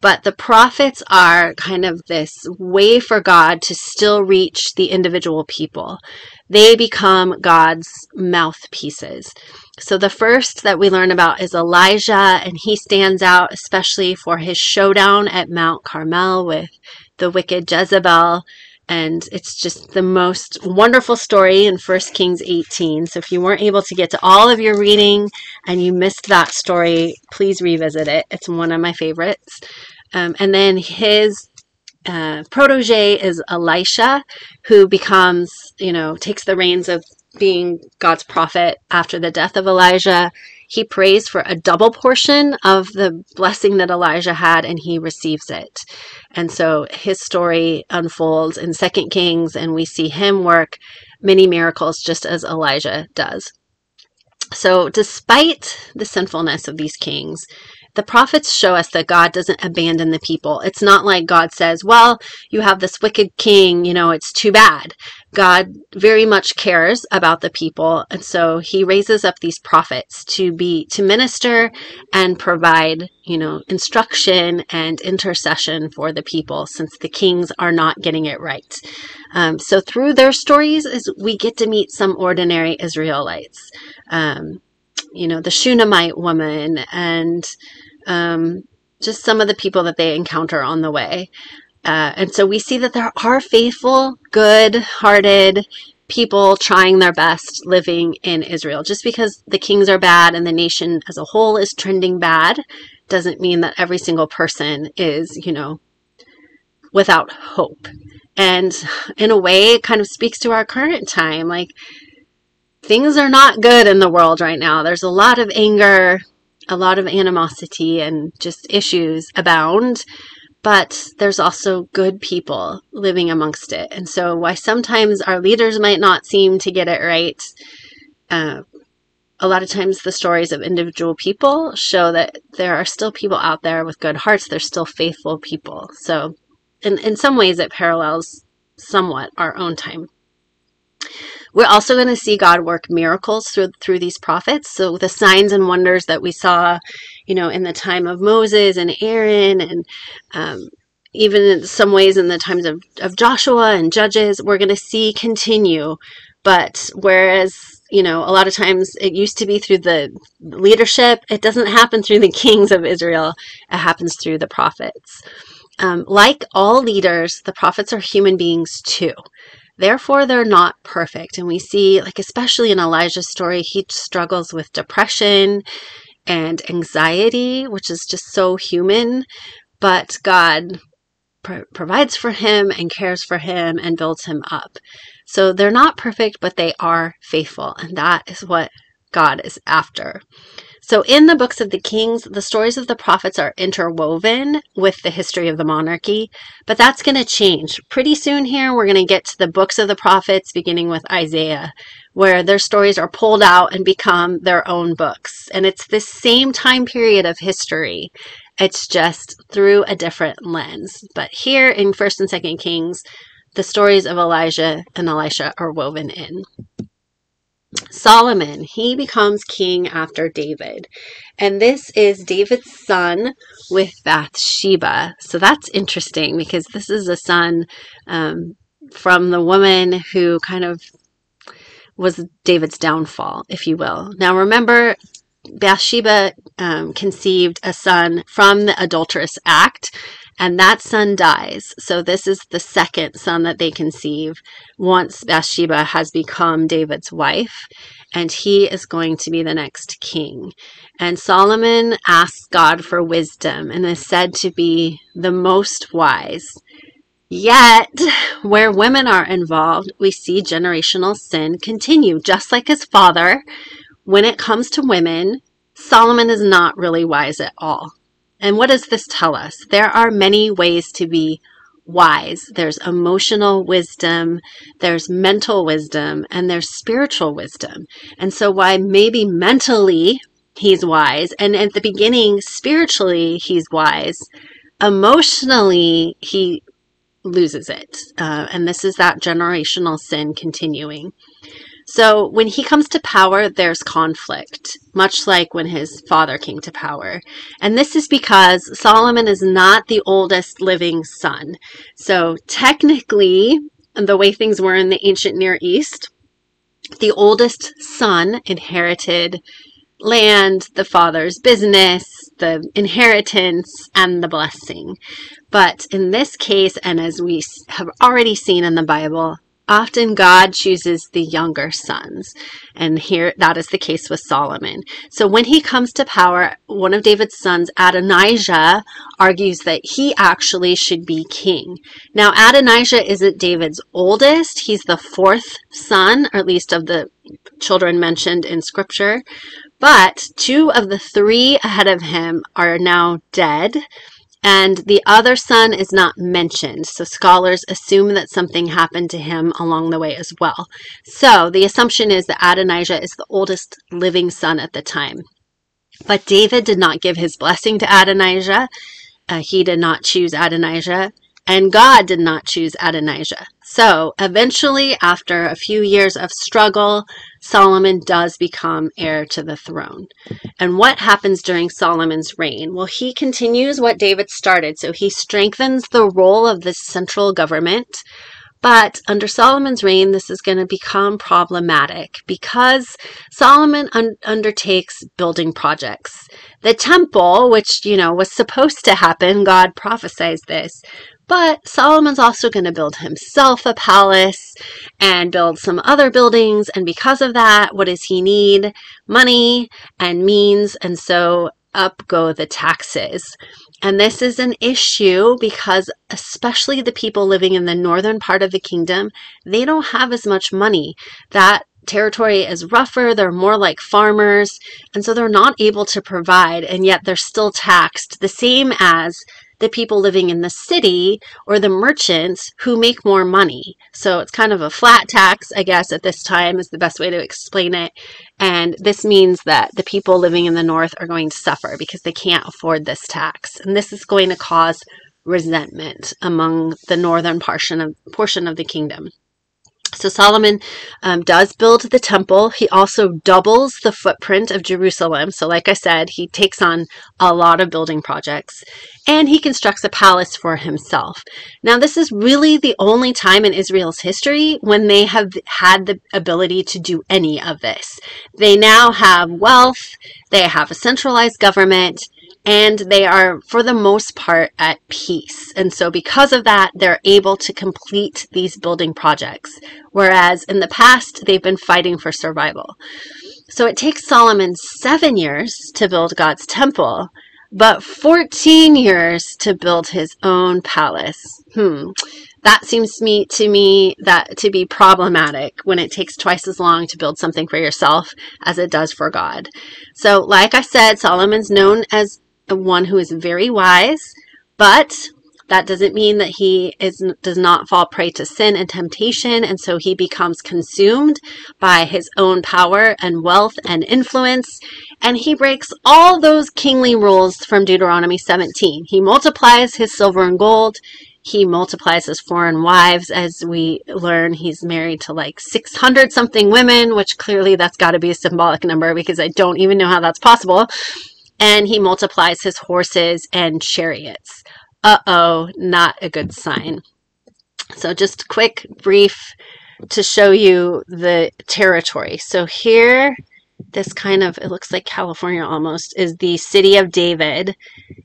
But the prophets are kind of this way for God to still reach the individual people. They become God's mouthpieces. So the first that we learn about is Elijah, and he stands out especially for his showdown at Mount Carmel with the wicked Jezebel. And it's just the most wonderful story in 1 Kings 18. So if you weren't able to get to all of your reading and you missed that story, please revisit it. It's one of my favorites. Um, and then his uh, protege is Elisha, who becomes, you know, takes the reins of being God's prophet after the death of Elijah. He prays for a double portion of the blessing that Elijah had, and he receives it. And so his story unfolds in Second Kings, and we see him work many miracles just as Elijah does. So, despite the sinfulness of these kings, the prophets show us that God doesn't abandon the people. It's not like God says, well, you have this wicked king, you know, it's too bad. God very much cares about the people. And so he raises up these prophets to be, to minister and provide, you know, instruction and intercession for the people since the kings are not getting it right. Um, so through their stories is we get to meet some ordinary Israelites. Um, you know, the Shunammite woman and um, just some of the people that they encounter on the way. Uh, and so we see that there are faithful, good hearted people trying their best living in Israel. Just because the kings are bad and the nation as a whole is trending bad doesn't mean that every single person is, you know, without hope. And in a way, it kind of speaks to our current time. Like, things are not good in the world right now. There's a lot of anger, a lot of animosity and just issues abound, but there's also good people living amongst it. And so, why sometimes our leaders might not seem to get it right, uh, a lot of times the stories of individual people show that there are still people out there with good hearts. They're still faithful people. So, in, in some ways, it parallels somewhat our own time. We're also going to see God work miracles through through these prophets. So the signs and wonders that we saw, you know, in the time of Moses and Aaron, and um, even in some ways in the times of, of Joshua and Judges, we're going to see continue. But whereas you know, a lot of times it used to be through the leadership. It doesn't happen through the kings of Israel. It happens through the prophets. Um, like all leaders, the prophets are human beings too. Therefore, they're not perfect. And we see, like, especially in Elijah's story, he struggles with depression and anxiety, which is just so human. But God provides for him and cares for him and builds him up. So they're not perfect, but they are faithful. And that is what God is after. So, in the books of the kings, the stories of the prophets are interwoven with the history of the monarchy, but that's going to change. Pretty soon, here, we're going to get to the books of the prophets, beginning with Isaiah, where their stories are pulled out and become their own books. And it's the same time period of history, it's just through a different lens. But here in 1st and 2nd Kings, the stories of Elijah and Elisha are woven in. Solomon, he becomes king after David. And this is David's son with Bathsheba. So that's interesting because this is a son um, from the woman who kind of was David's downfall, if you will. Now remember, Bathsheba um, conceived a son from the adulterous act, and that son dies. So this is the second son that they conceive once Bathsheba has become David's wife, and he is going to be the next king. And Solomon asks God for wisdom and is said to be the most wise. Yet, where women are involved, we see generational sin continue, just like his father. When it comes to women, Solomon is not really wise at all. And what does this tell us? There are many ways to be wise. There's emotional wisdom, there's mental wisdom, and there's spiritual wisdom. And so, why maybe mentally he's wise, and at the beginning, spiritually, he's wise, emotionally, he loses it. Uh, and this is that generational sin continuing. So when he comes to power, there's conflict, much like when his father came to power. And this is because Solomon is not the oldest living son. So technically, the way things were in the ancient Near East, the oldest son inherited land, the father's business, the inheritance, and the blessing. But in this case, and as we have already seen in the Bible, Often God chooses the younger sons, and here that is the case with Solomon. So when he comes to power, one of David's sons, Adonijah, argues that he actually should be king. Now, Adonijah isn't David's oldest, he's the fourth son, or at least of the children mentioned in scripture. But two of the three ahead of him are now dead and the other son is not mentioned. So scholars assume that something happened to him along the way as well. So the assumption is that Adonijah is the oldest living son at the time. But David did not give his blessing to Adonijah. Uh, he did not choose Adonijah, and God did not choose Adonijah. So eventually, after a few years of struggle, Solomon does become heir to the throne. And what happens during Solomon's reign? Well, he continues what David started. So he strengthens the role of the central government. But under Solomon's reign, this is going to become problematic because Solomon un- undertakes building projects. The temple, which, you know, was supposed to happen, God prophesied this, but Solomon's also going to build himself a palace and build some other buildings. And because of that, what does he need? Money and means. And so up go the taxes. And this is an issue because, especially the people living in the northern part of the kingdom, they don't have as much money. That territory is rougher, they're more like farmers, and so they're not able to provide, and yet they're still taxed, the same as the people living in the city or the merchants who make more money. So it's kind of a flat tax, I guess, at this time is the best way to explain it. And this means that the people living in the north are going to suffer because they can't afford this tax. And this is going to cause resentment among the northern portion of portion of the kingdom. So Solomon um, does build the temple. He also doubles the footprint of Jerusalem. So, like I said, he takes on a lot of building projects and he constructs a palace for himself. Now, this is really the only time in Israel's history when they have had the ability to do any of this. They now have wealth, they have a centralized government, and they are, for the most part, at peace. And so, because of that, they're able to complete these building projects, whereas in the past, they've been fighting for survival. So, it takes Solomon seven years to build God's temple, but 14 years to build his own palace. Hmm. That seems to me, to me that to be problematic when it takes twice as long to build something for yourself as it does for God. So, like I said, Solomon's known as one who is very wise, but that doesn't mean that he is does not fall prey to sin and temptation and so he becomes consumed by his own power and wealth and influence and he breaks all those kingly rules from Deuteronomy 17 he multiplies his silver and gold he multiplies his foreign wives as we learn he's married to like 600 something women which clearly that's got to be a symbolic number because I don't even know how that's possible and he multiplies his horses and chariots. Uh oh, not a good sign. So, just quick, brief to show you the territory. So, here, this kind of, it looks like California almost, is the city of David.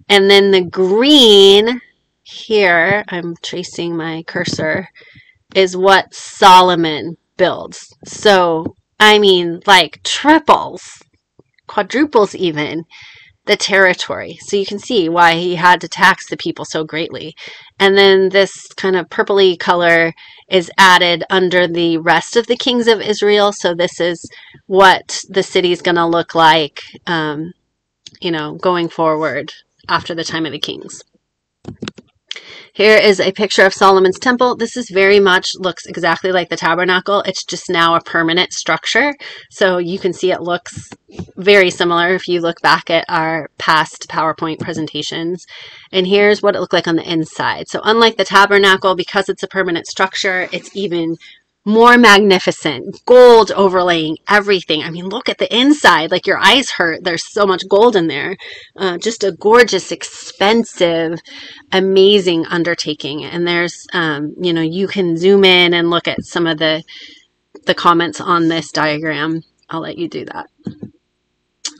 And then the green here, I'm tracing my cursor, is what Solomon builds. So, I mean, like triples, quadruples even the territory. So you can see why he had to tax the people so greatly. And then this kind of purpley color is added under the rest of the kings of Israel. So this is what the city is going to look like, um, you know, going forward after the time of the kings. Here is a picture of Solomon's temple. This is very much looks exactly like the tabernacle. It's just now a permanent structure. So you can see it looks very similar if you look back at our past PowerPoint presentations. And here's what it looked like on the inside. So unlike the tabernacle, because it's a permanent structure, it's even more magnificent, gold overlaying everything. I mean, look at the inside, like your eyes hurt. There's so much gold in there. Uh, just a gorgeous, expensive, amazing undertaking. And there's, um, you know, you can zoom in and look at some of the the comments on this diagram. I'll let you do that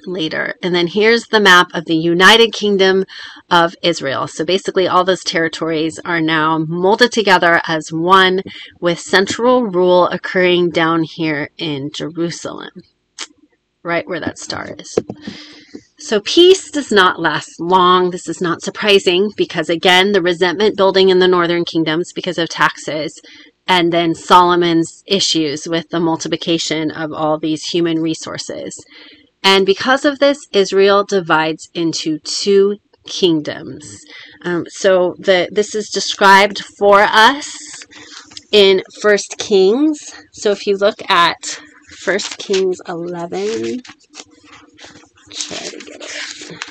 later. And then here's the map of the United Kingdom of Israel. So basically all those territories are now molded together as one with central rule occurring down here in Jerusalem, right where that star is. So peace does not last long. This is not surprising because again, the resentment building in the northern kingdoms because of taxes and then Solomon's issues with the multiplication of all these human resources. And because of this, Israel divides into two kingdoms. Um, so the this is described for us in First Kings. So if you look at First Kings 11, try to get it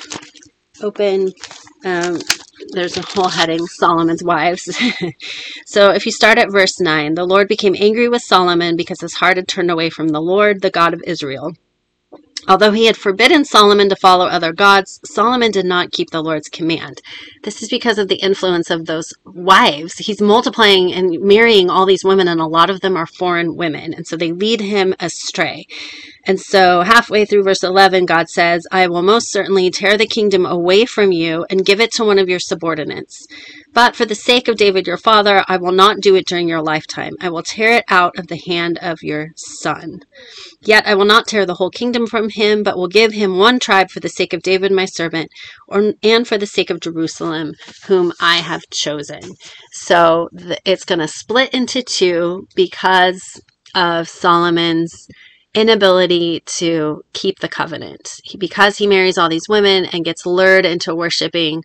open. Um, there's a whole heading, Solomon's wives. so if you start at verse 9, the Lord became angry with Solomon because his heart had turned away from the Lord, the God of Israel. Although he had forbidden Solomon to follow other gods, Solomon did not keep the Lord's command. This is because of the influence of those wives. He's multiplying and marrying all these women, and a lot of them are foreign women. And so they lead him astray. And so, halfway through verse 11, God says, I will most certainly tear the kingdom away from you and give it to one of your subordinates. But for the sake of David your father, I will not do it during your lifetime. I will tear it out of the hand of your son. Yet I will not tear the whole kingdom from him, but will give him one tribe for the sake of David my servant, or, and for the sake of Jerusalem, whom I have chosen. So the, it's going to split into two because of Solomon's inability to keep the covenant. He, because he marries all these women and gets lured into worshiping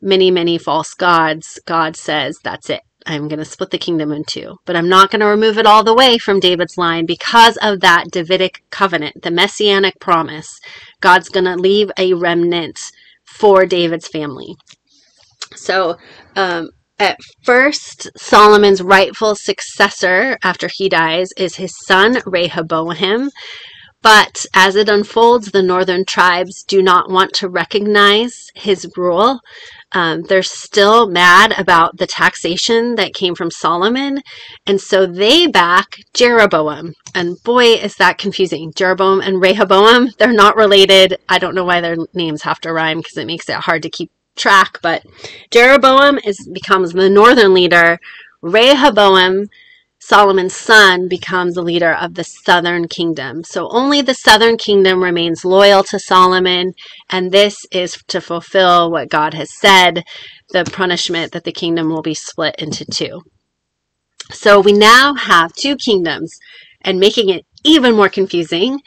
many, many false gods, God says, that's it. I'm going to split the kingdom in two. But I'm not going to remove it all the way from David's line because of that Davidic covenant, the messianic promise. God's going to leave a remnant for David's family. So, um, at first, Solomon's rightful successor after he dies is his son Rehoboam. But as it unfolds, the northern tribes do not want to recognize his rule. Um, they're still mad about the taxation that came from Solomon. And so they back Jeroboam. And boy, is that confusing. Jeroboam and Rehoboam, they're not related. I don't know why their names have to rhyme because it makes it hard to keep track. But Jeroboam is becomes the northern leader. Rehoboam Solomon's son becomes the leader of the southern kingdom. So only the southern kingdom remains loyal to Solomon, and this is to fulfill what God has said the punishment that the kingdom will be split into two. So we now have two kingdoms, and making it even more confusing,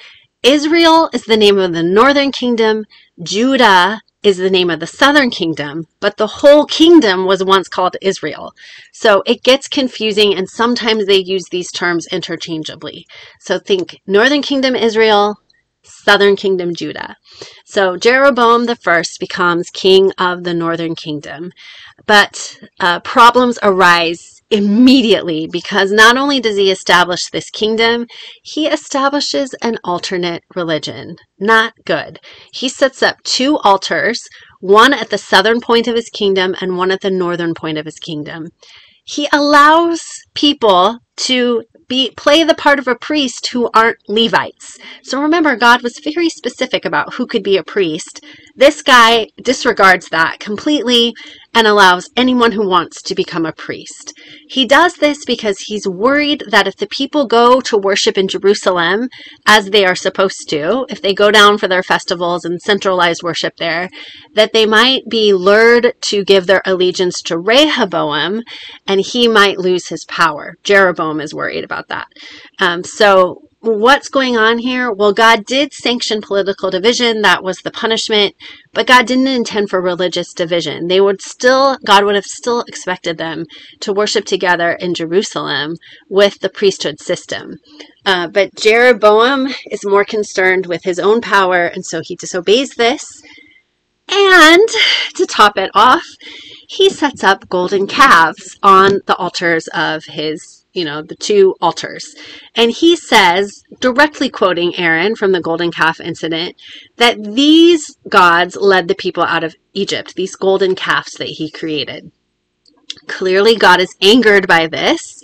Israel is the name of the northern kingdom, Judah is the name of the southern kingdom, but the whole kingdom was once called Israel. So it gets confusing, and sometimes they use these terms interchangeably. So think northern kingdom Israel, southern kingdom Judah. So Jeroboam the first becomes king of the northern kingdom, but uh, problems arise immediately because not only does he establish this kingdom, he establishes an alternate religion. Not good. He sets up two altars, one at the southern point of his kingdom and one at the northern point of his kingdom. He allows people to be play the part of a priest who aren't Levites. So remember, God was very specific about who could be a priest. This guy disregards that completely and allows anyone who wants to become a priest. He does this because he's worried that if the people go to worship in Jerusalem as they are supposed to, if they go down for their festivals and centralized worship there, that they might be lured to give their allegiance to Rehoboam and he might lose his power. Jeroboam is worried about that. Um, so what's going on here? Well, God did sanction political division. That was the punishment. But God didn't intend for religious division. They would still, God would have still expected them to worship together in Jerusalem with the priesthood system. Uh, but Jeroboam is more concerned with his own power, and so he disobeys this. And to top it off, he sets up golden calves on the altars of his you know, the two altars. And he says, directly quoting Aaron from the golden calf incident, that these gods led the people out of Egypt, these golden calves that he created. Clearly, God is angered by this.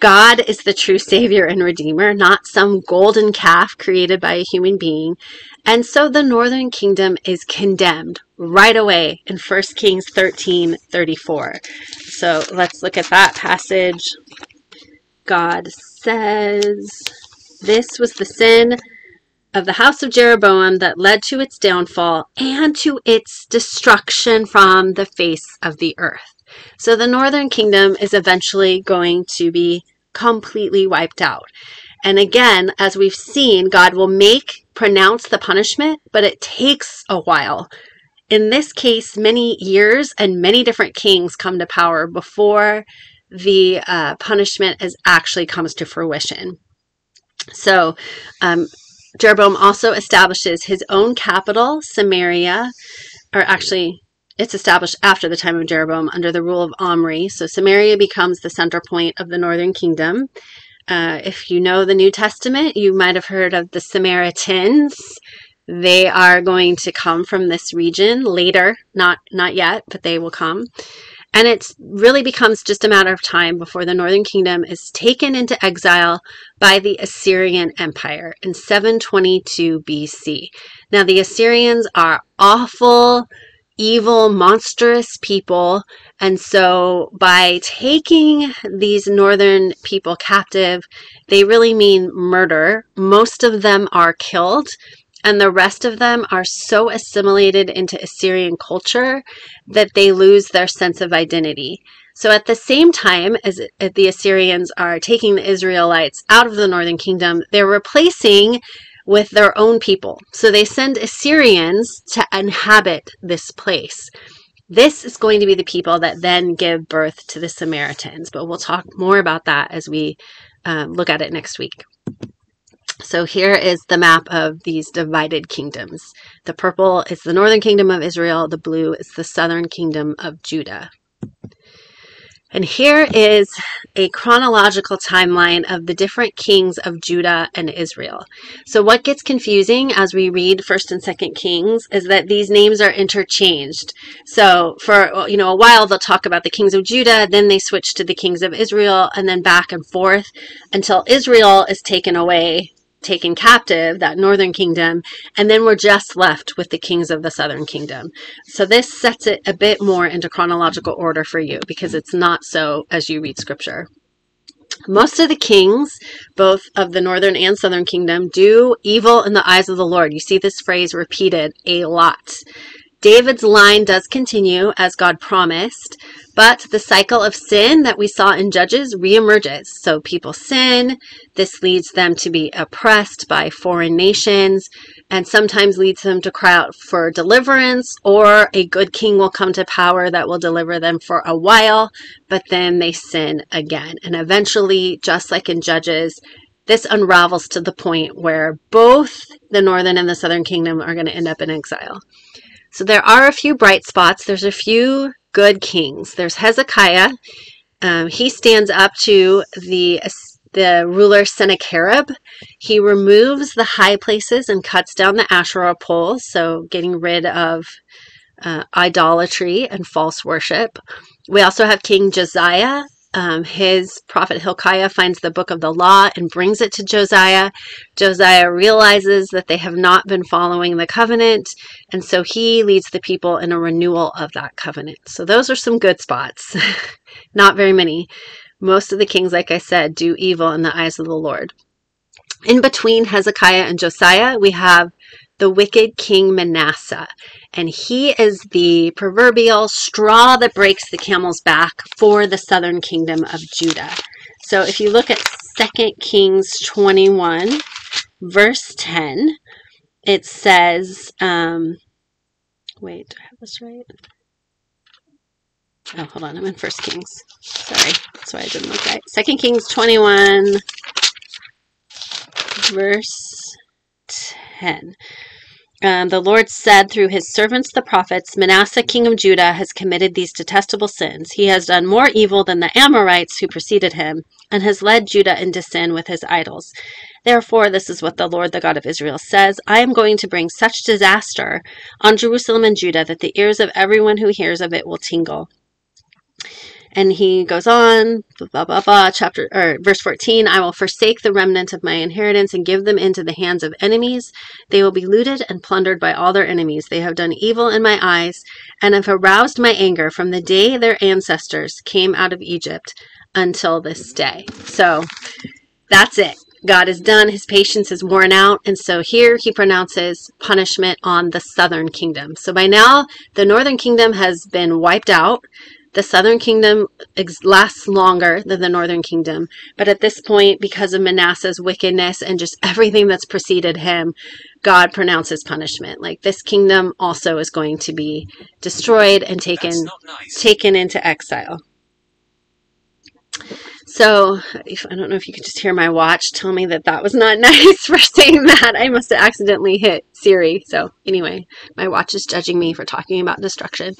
God is the true Savior and Redeemer, not some golden calf created by a human being. And so the northern kingdom is condemned right away in 1 Kings 13 34. So let's look at that passage. God says, This was the sin of the house of Jeroboam that led to its downfall and to its destruction from the face of the earth. So the northern kingdom is eventually going to be completely wiped out. And again, as we've seen, God will make, pronounce the punishment, but it takes a while. In this case, many years and many different kings come to power before the uh, punishment is actually comes to fruition. So, um, Jeroboam also establishes his own capital, Samaria, or actually, it's established after the time of Jeroboam under the rule of Omri. So, Samaria becomes the center point of the northern kingdom. Uh, if you know the New Testament, you might have heard of the Samaritans. They are going to come from this region later, not not yet, but they will come. And it really becomes just a matter of time before the northern kingdom is taken into exile by the Assyrian Empire in 722 BC. Now, the Assyrians are awful, evil, monstrous people. And so, by taking these northern people captive, they really mean murder. Most of them are killed and the rest of them are so assimilated into Assyrian culture that they lose their sense of identity. So at the same time as the Assyrians are taking the Israelites out of the northern kingdom, they're replacing with their own people. So they send Assyrians to inhabit this place. This is going to be the people that then give birth to the Samaritans, but we'll talk more about that as we um, look at it next week. So here is the map of these divided kingdoms. The purple is the northern kingdom of Israel, the blue is the southern kingdom of Judah. And here is a chronological timeline of the different kings of Judah and Israel. So what gets confusing as we read 1st and 2nd Kings is that these names are interchanged. So for you know a while they'll talk about the kings of Judah, then they switch to the kings of Israel and then back and forth until Israel is taken away taken captive, that northern kingdom, and then we're just left with the kings of the southern kingdom. So this sets it a bit more into chronological order for you because it's not so as you read scripture. Most of the kings, both of the northern and southern kingdom, do evil in the eyes of the Lord. You see this phrase repeated a lot. David's line does continue as God promised, but the cycle of sin that we saw in Judges reemerges. So people sin. This leads them to be oppressed by foreign nations and sometimes leads them to cry out for deliverance or a good king will come to power that will deliver them for a while, but then they sin again. And eventually, just like in Judges, this unravels to the point where both the northern and the southern kingdom are going to end up in exile. So there are a few bright spots. There's a few good kings. There's Hezekiah. Um, he stands up to the the ruler Sennacherib. He removes the high places and cuts down the Asherah poles, so getting rid of uh, idolatry and false worship. We also have King Josiah. Um, his prophet Hilkiah finds the book of the law and brings it to Josiah. Josiah realizes that they have not been following the covenant, and so he leads the people in a renewal of that covenant. So those are some good spots. not very many. Most of the kings, like I said, do evil in the eyes of the Lord. In between Hezekiah and Josiah, we have the wicked king Manasseh. And he is the proverbial straw that breaks the camel's back for the southern kingdom of Judah. So if you look at 2 Kings 21, verse 10, it says, um, wait, do I have this right? Oh, hold on, I'm in First Kings. Sorry, that's why I didn't look right. Second Kings 21, verse 10. Um, the Lord said through his servants the prophets, Manasseh king of Judah has committed these detestable sins. He has done more evil than the Amorites who preceded him, and has led Judah into sin with his idols. Therefore, this is what the Lord, the God of Israel, says I am going to bring such disaster on Jerusalem and Judah that the ears of everyone who hears of it will tingle. And he goes on, blah, blah, blah, chapter, or verse 14, I will forsake the remnant of my inheritance and give them into the hands of enemies. They will be looted and plundered by all their enemies. They have done evil in my eyes and have aroused my anger from the day their ancestors came out of Egypt until this day. So that's it. God is done, his patience is worn out, and so here he pronounces punishment on the southern kingdom. So by now, the northern kingdom has been wiped out. The southern kingdom lasts longer than the northern kingdom, but at this point, because of Manasseh's wickedness and just everything that's preceded him, God pronounces punishment. Like this kingdom also is going to be destroyed and taken nice. taken into exile. So, if, I don't know if you could just hear my watch tell me that that was not nice for saying that. I must have accidentally hit Siri. So, anyway, my watch is judging me for talking about destruction.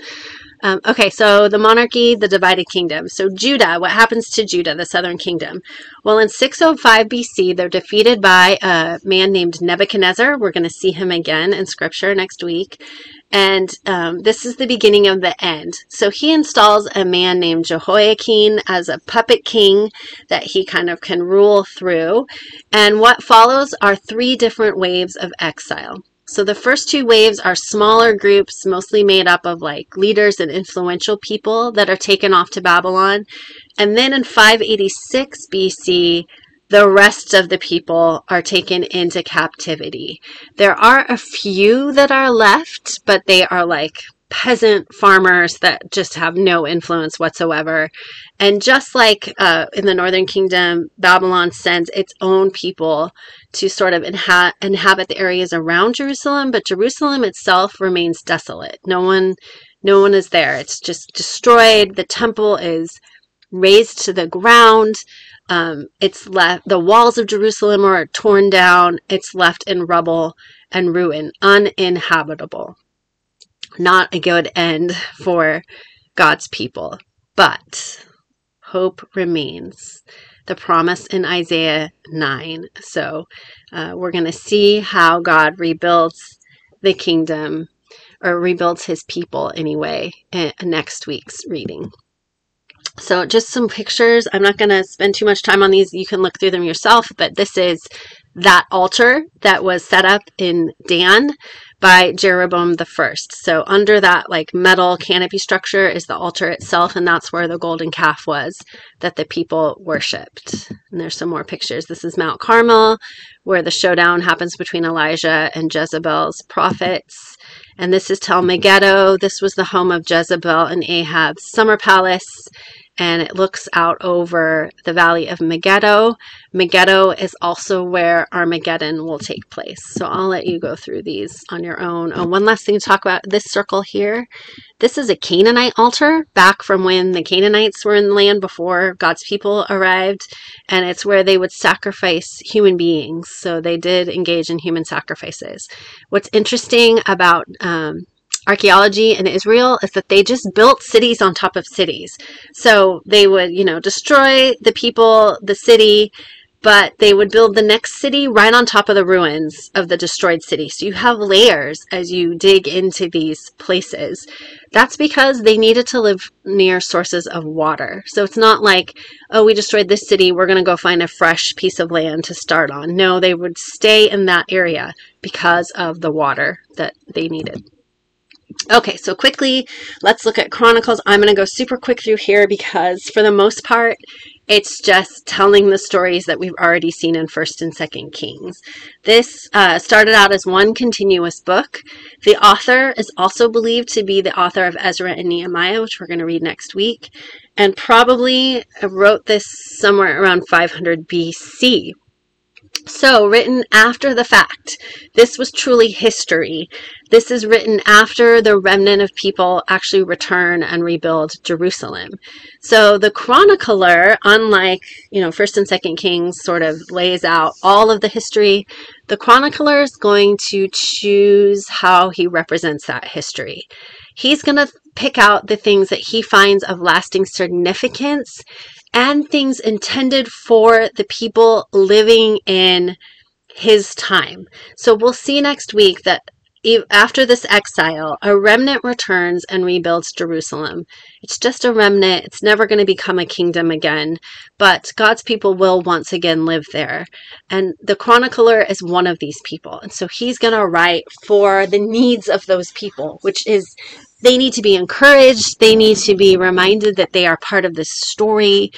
Um, okay, so the monarchy, the divided kingdom. So Judah, what happens to Judah, the southern kingdom? Well, in 605 BC, they're defeated by a man named Nebuchadnezzar. We're going to see him again in scripture next week. And um, this is the beginning of the end. So he installs a man named Jehoiakim as a puppet king that he kind of can rule through. And what follows are three different waves of exile. So the first two waves are smaller groups, mostly made up of like leaders and influential people that are taken off to Babylon. And then in 586 BC, the rest of the people are taken into captivity. There are a few that are left, but they are like peasant farmers that just have no influence whatsoever. And just like uh, in the Northern Kingdom, Babylon sends its own people to sort of inha- inhabit the areas around Jerusalem, but Jerusalem itself remains desolate. No one, no one is there. It's just destroyed. The temple is razed to the ground. Um, it's left, the walls of Jerusalem are torn down. It's left in rubble and ruin, uninhabitable. Not a good end for God's people. But hope remains. The promise in Isaiah 9. So uh, we're going to see how God rebuilds the kingdom or rebuilds his people anyway in next week's reading. So just some pictures. I'm not going to spend too much time on these. You can look through them yourself, but this is that altar that was set up in Dan by Jeroboam the first. So under that like metal canopy structure is the altar itself, and that's where the golden calf was that the people worshipped. And there's some more pictures. This is Mount Carmel, where the showdown happens between Elijah and Jezebel's prophets. And this is Tel Megiddo. This was the home of Jezebel and Ahab's summer palace and it looks out over the valley of Megiddo. Megiddo is also where Armageddon will take place. So I'll let you go through these on your own. Oh, one last thing to talk about this circle here. This is a Canaanite altar back from when the Canaanites were in the land before God's people arrived, and it's where they would sacrifice human beings. So they did engage in human sacrifices. What's interesting about um, archaeology in Israel is that they just built cities on top of cities. So they would, you know, destroy the people, the city, but they would build the next city right on top of the ruins of the destroyed city. So you have layers as you dig into these places. That's because they needed to live near sources of water. So it's not like, oh, we destroyed this city, we're going to go find a fresh piece of land to start on. No, they would stay in that area because of the water that they needed. Okay, so quickly, let's look at Chronicles. I'm going to go super quick through here because for the most part, it's just telling the stories that we've already seen in 1st and 2nd Kings. This uh, started out as one continuous book. The author is also believed to be the author of Ezra and Nehemiah, which we're going to read next week, and probably wrote this somewhere around 500 BC. So, written after the fact, this was truly history. This is written after the remnant of people actually return and rebuild Jerusalem. So, the chronicler, unlike, you know, 1st and 2nd Kings sort of lays out all of the history, the chronicler is going to choose how he represents that history. He's going to pick out the things that he finds of lasting significance and things intended for the people living in his time. So we'll see next week that after this exile, a remnant returns and rebuilds Jerusalem. It's just a remnant. It's never going to become a kingdom again, but God's people will once again live there. And the chronicler is one of these people. And so he's going to write for the needs of those people, which is they need to be encouraged. They need to be reminded that they are part of this story,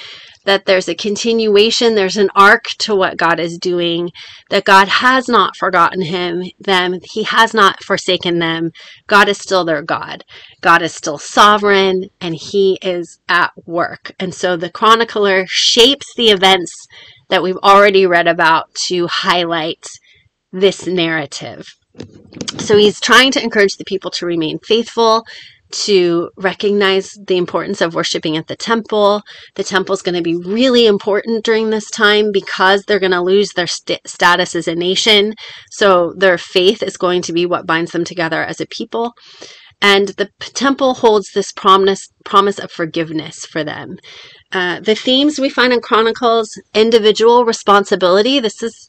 that there's a continuation, there's an arc to what God is doing, that God has not forgotten him, them, he has not forsaken them. God is still their God. God is still sovereign and he is at work. And so the chronicler shapes the events that we've already read about to highlight this narrative. So he's trying to encourage the people to remain faithful, to recognize the importance of worshiping at the temple. The temple is going to be really important during this time because they're going to lose their st- status as a nation. So their faith is going to be what binds them together as a people. And the temple holds this promise, promise of forgiveness for them. Uh, the themes we find in Chronicles individual responsibility. This is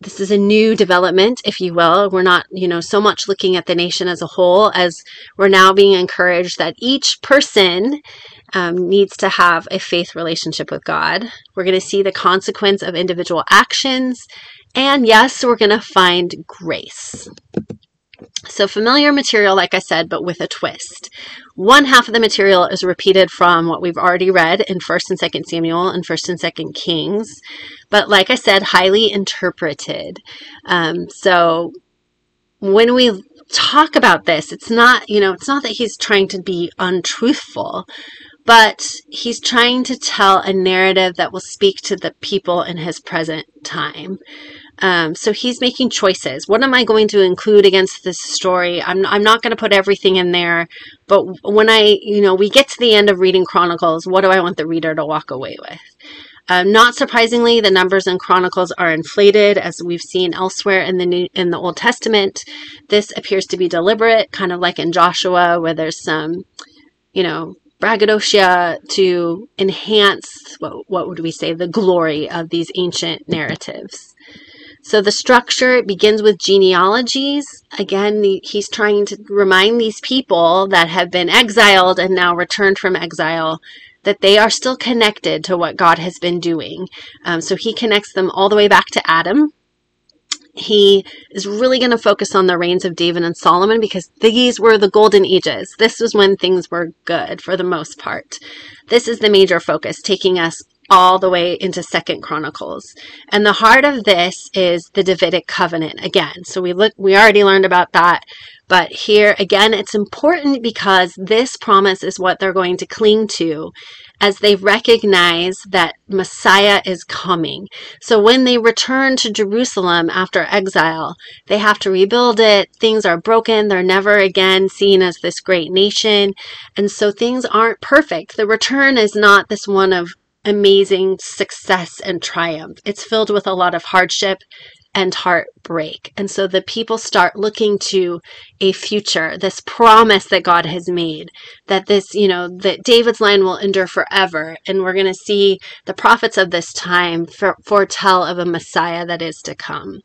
this is a new development, if you will. We're not, you know, so much looking at the nation as a whole as we're now being encouraged that each person um, needs to have a faith relationship with God. We're going to see the consequence of individual actions. And yes, we're going to find grace. So familiar material, like I said, but with a twist. One half of the material is repeated from what we've already read in 1st and 2nd Samuel and 1st and 2nd Kings, but like I said, highly interpreted. Um, so when we talk about this, it's not, you know, it's not that he's trying to be untruthful, but he's trying to tell a narrative that will speak to the people in his present time. Um, so he's making choices. What am I going to include against this story? I'm, I'm not going to put everything in there, but when I, you know, we get to the end of reading Chronicles, what do I want the reader to walk away with? Um, not surprisingly, the numbers in Chronicles are inflated, as we've seen elsewhere in the New, in the Old Testament. This appears to be deliberate, kind of like in Joshua, where there's some, you know, braggadocio to enhance what, what would we say the glory of these ancient narratives. So the structure it begins with genealogies. Again, he's trying to remind these people that have been exiled and now returned from exile that they are still connected to what God has been doing. Um, so he connects them all the way back to Adam. He is really going to focus on the reigns of David and Solomon because these were the golden ages. This was when things were good for the most part. This is the major focus, taking us all the way into second chronicles and the heart of this is the davidic covenant again so we look we already learned about that but here again it's important because this promise is what they're going to cling to as they recognize that Messiah is coming. So when they return to Jerusalem after exile, they have to rebuild it. Things are broken. They're never again seen as this great nation. And so things aren't perfect. The return is not this one of amazing success and triumph. It's filled with a lot of hardship and heartbreak. And so the people start looking to a future, this promise that God has made, that this, you know, that David's line will endure forever. And we're going to see the prophets of this time foretell of a Messiah that is to come.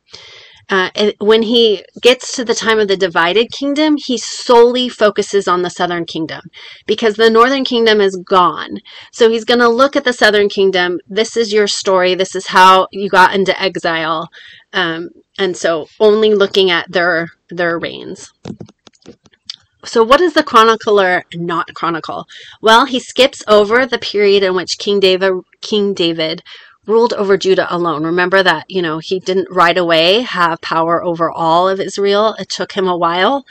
Uh, when he gets to the time of the divided kingdom, he solely focuses on the southern kingdom because the northern kingdom is gone. So he's going to look at the southern kingdom. This is your story. This is how you got into exile. Um, and so only looking at their their reigns. So what does the chronicler not chronicle? Well, he skips over the period in which King David King David ruled over Judah alone. Remember that, you know, he didn't right away have power over all of Israel. It took him a while.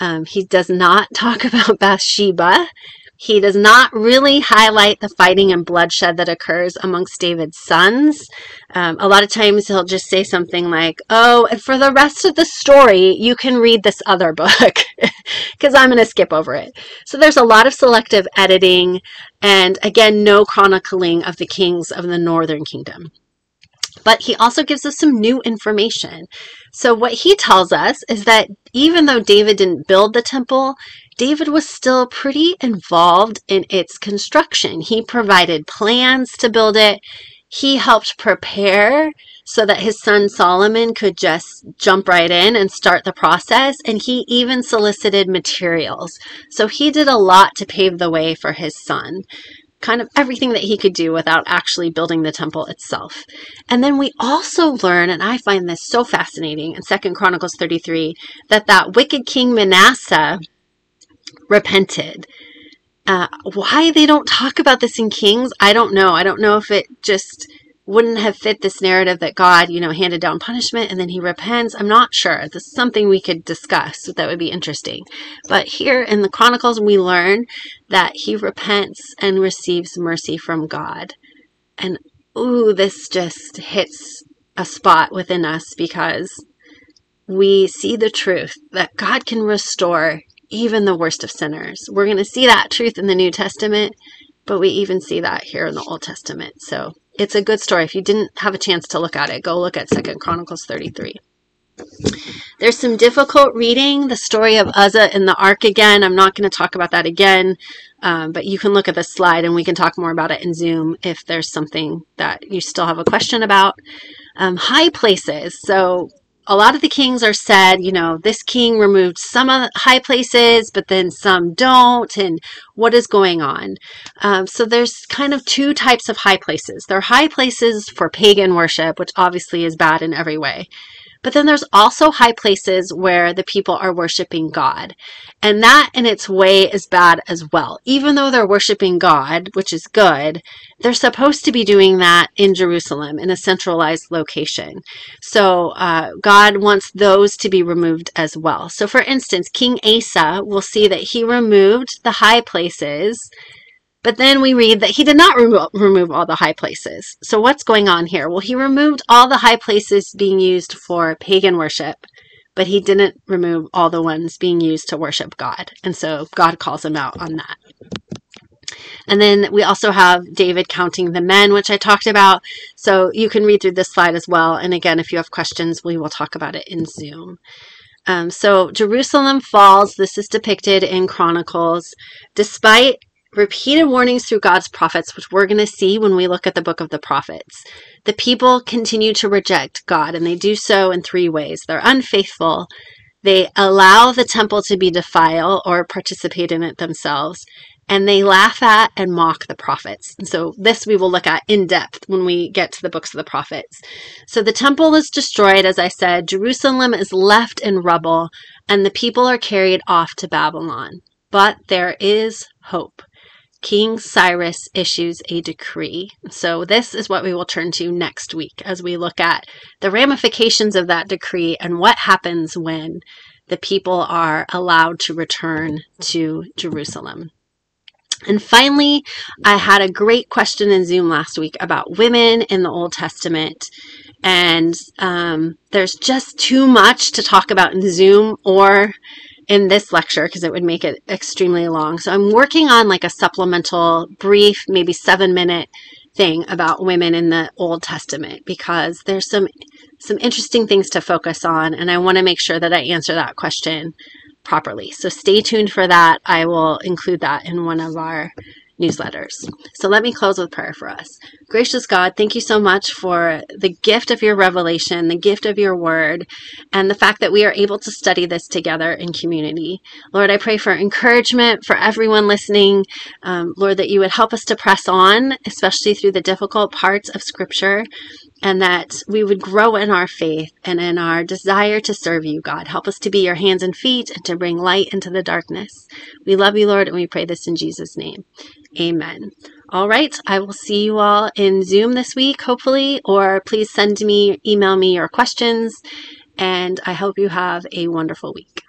Um, he does not talk about Bathsheba. He does not really highlight the fighting and bloodshed that occurs amongst David's sons. Um, a lot of times he'll just say something like, Oh, and for the rest of the story, you can read this other book because I'm going to skip over it. So there's a lot of selective editing and again, no chronicling of the kings of the northern kingdom. But he also gives us some new information. So, what he tells us is that even though David didn't build the temple, David was still pretty involved in its construction. He provided plans to build it. He helped prepare so that his son Solomon could just jump right in and start the process. And he even solicited materials. So he did a lot to pave the way for his son kind of everything that he could do without actually building the temple itself. And then we also learn, and I find this so fascinating in Second Chronicles 33, that that wicked king Manasseh repented. Uh, why they don't talk about this in Kings, I don't know. I don't know if it just wouldn't have fit this narrative that God, you know, handed down punishment and then he repents. I'm not sure. This is something we could discuss. That would be interesting. But here in the Chronicles, we learn that he repents and receives mercy from God. And ooh, this just hits a spot within us because we see the truth that God can restore even the worst of sinners. We're going to see that truth in the New Testament, but we even see that here in the Old Testament. So it's a good story. If you didn't have a chance to look at it, go look at Second Chronicles 33. There's some difficult reading. The story of Uzzah and the ark again. I'm not going to talk about that again, um, but you can look at the slide and we can talk more about it in Zoom if there's something that you still have a question about. Um, high places. So a lot of the kings are said, you know, this king removed some of high places, but then some don't, and what is going on? Um, so there's kind of two types of high places. There are high places for pagan worship, which obviously is bad in every way. But then there's also high places where the people are worshiping God. And that in its way is bad as well. Even though they're worshiping God, which is good, they're supposed to be doing that in Jerusalem in a centralized location. So uh, God wants those to be removed as well. So for instance, King Asa will see that he removed the high places But then we read that he did not remo- remove all the high places. So what's going on here? Well, he removed all the high places being used for pagan worship, but he didn't remove all the ones being used to worship God. And so God calls him out on that. And then we also have David counting the men, which I talked about. So you can read through this slide as well. And again, if you have questions, we will talk about it in Zoom. Um, so Jerusalem falls. This is depicted in Chronicles. Despite repeated warnings through God's prophets, which we're going to see when we look at the book of the prophets, the people continue to reject God, and they do so in three ways. They're unfaithful, they allow the temple to be defiled or participate in it themselves, and they laugh at and mock the prophets. And so this we will look at in depth when we get to the books of the prophets. So the temple is destroyed, as I said, Jerusalem is left in rubble, and the people are carried off to Babylon. But there is hope. King Cyrus issues a decree. So, this is what we will turn to next week as we look at the ramifications of that decree and what happens when the people are allowed to return to Jerusalem. And finally, I had a great question in Zoom last week about women in the Old Testament. And um, there's just too much to talk about in Zoom or in this lecture because it would make it extremely long. So I'm working on like a supplemental, brief, maybe seven minute thing about women in the Old Testament because there's some some interesting things to focus on and I want to make sure that I answer that question properly. So stay tuned for that. I will include that in one of our newsletters. So let me close with prayer for us. Gracious God, thank you so much for the gift of your revelation, the gift of your word, and the fact that we are able to study this together in community. Lord, I pray for encouragement for everyone listening. Um, Lord, that you would help us to press on, especially through the difficult parts of Scripture and that we would grow in our faith and in our desire to serve you, God. Help us to be your hands and feet and to bring light into the darkness. We love you, Lord, and we pray this in Jesus' name. Amen. All right, I will see you all in Zoom this week, hopefully, or please send me, email me your questions, and I hope you have a wonderful week.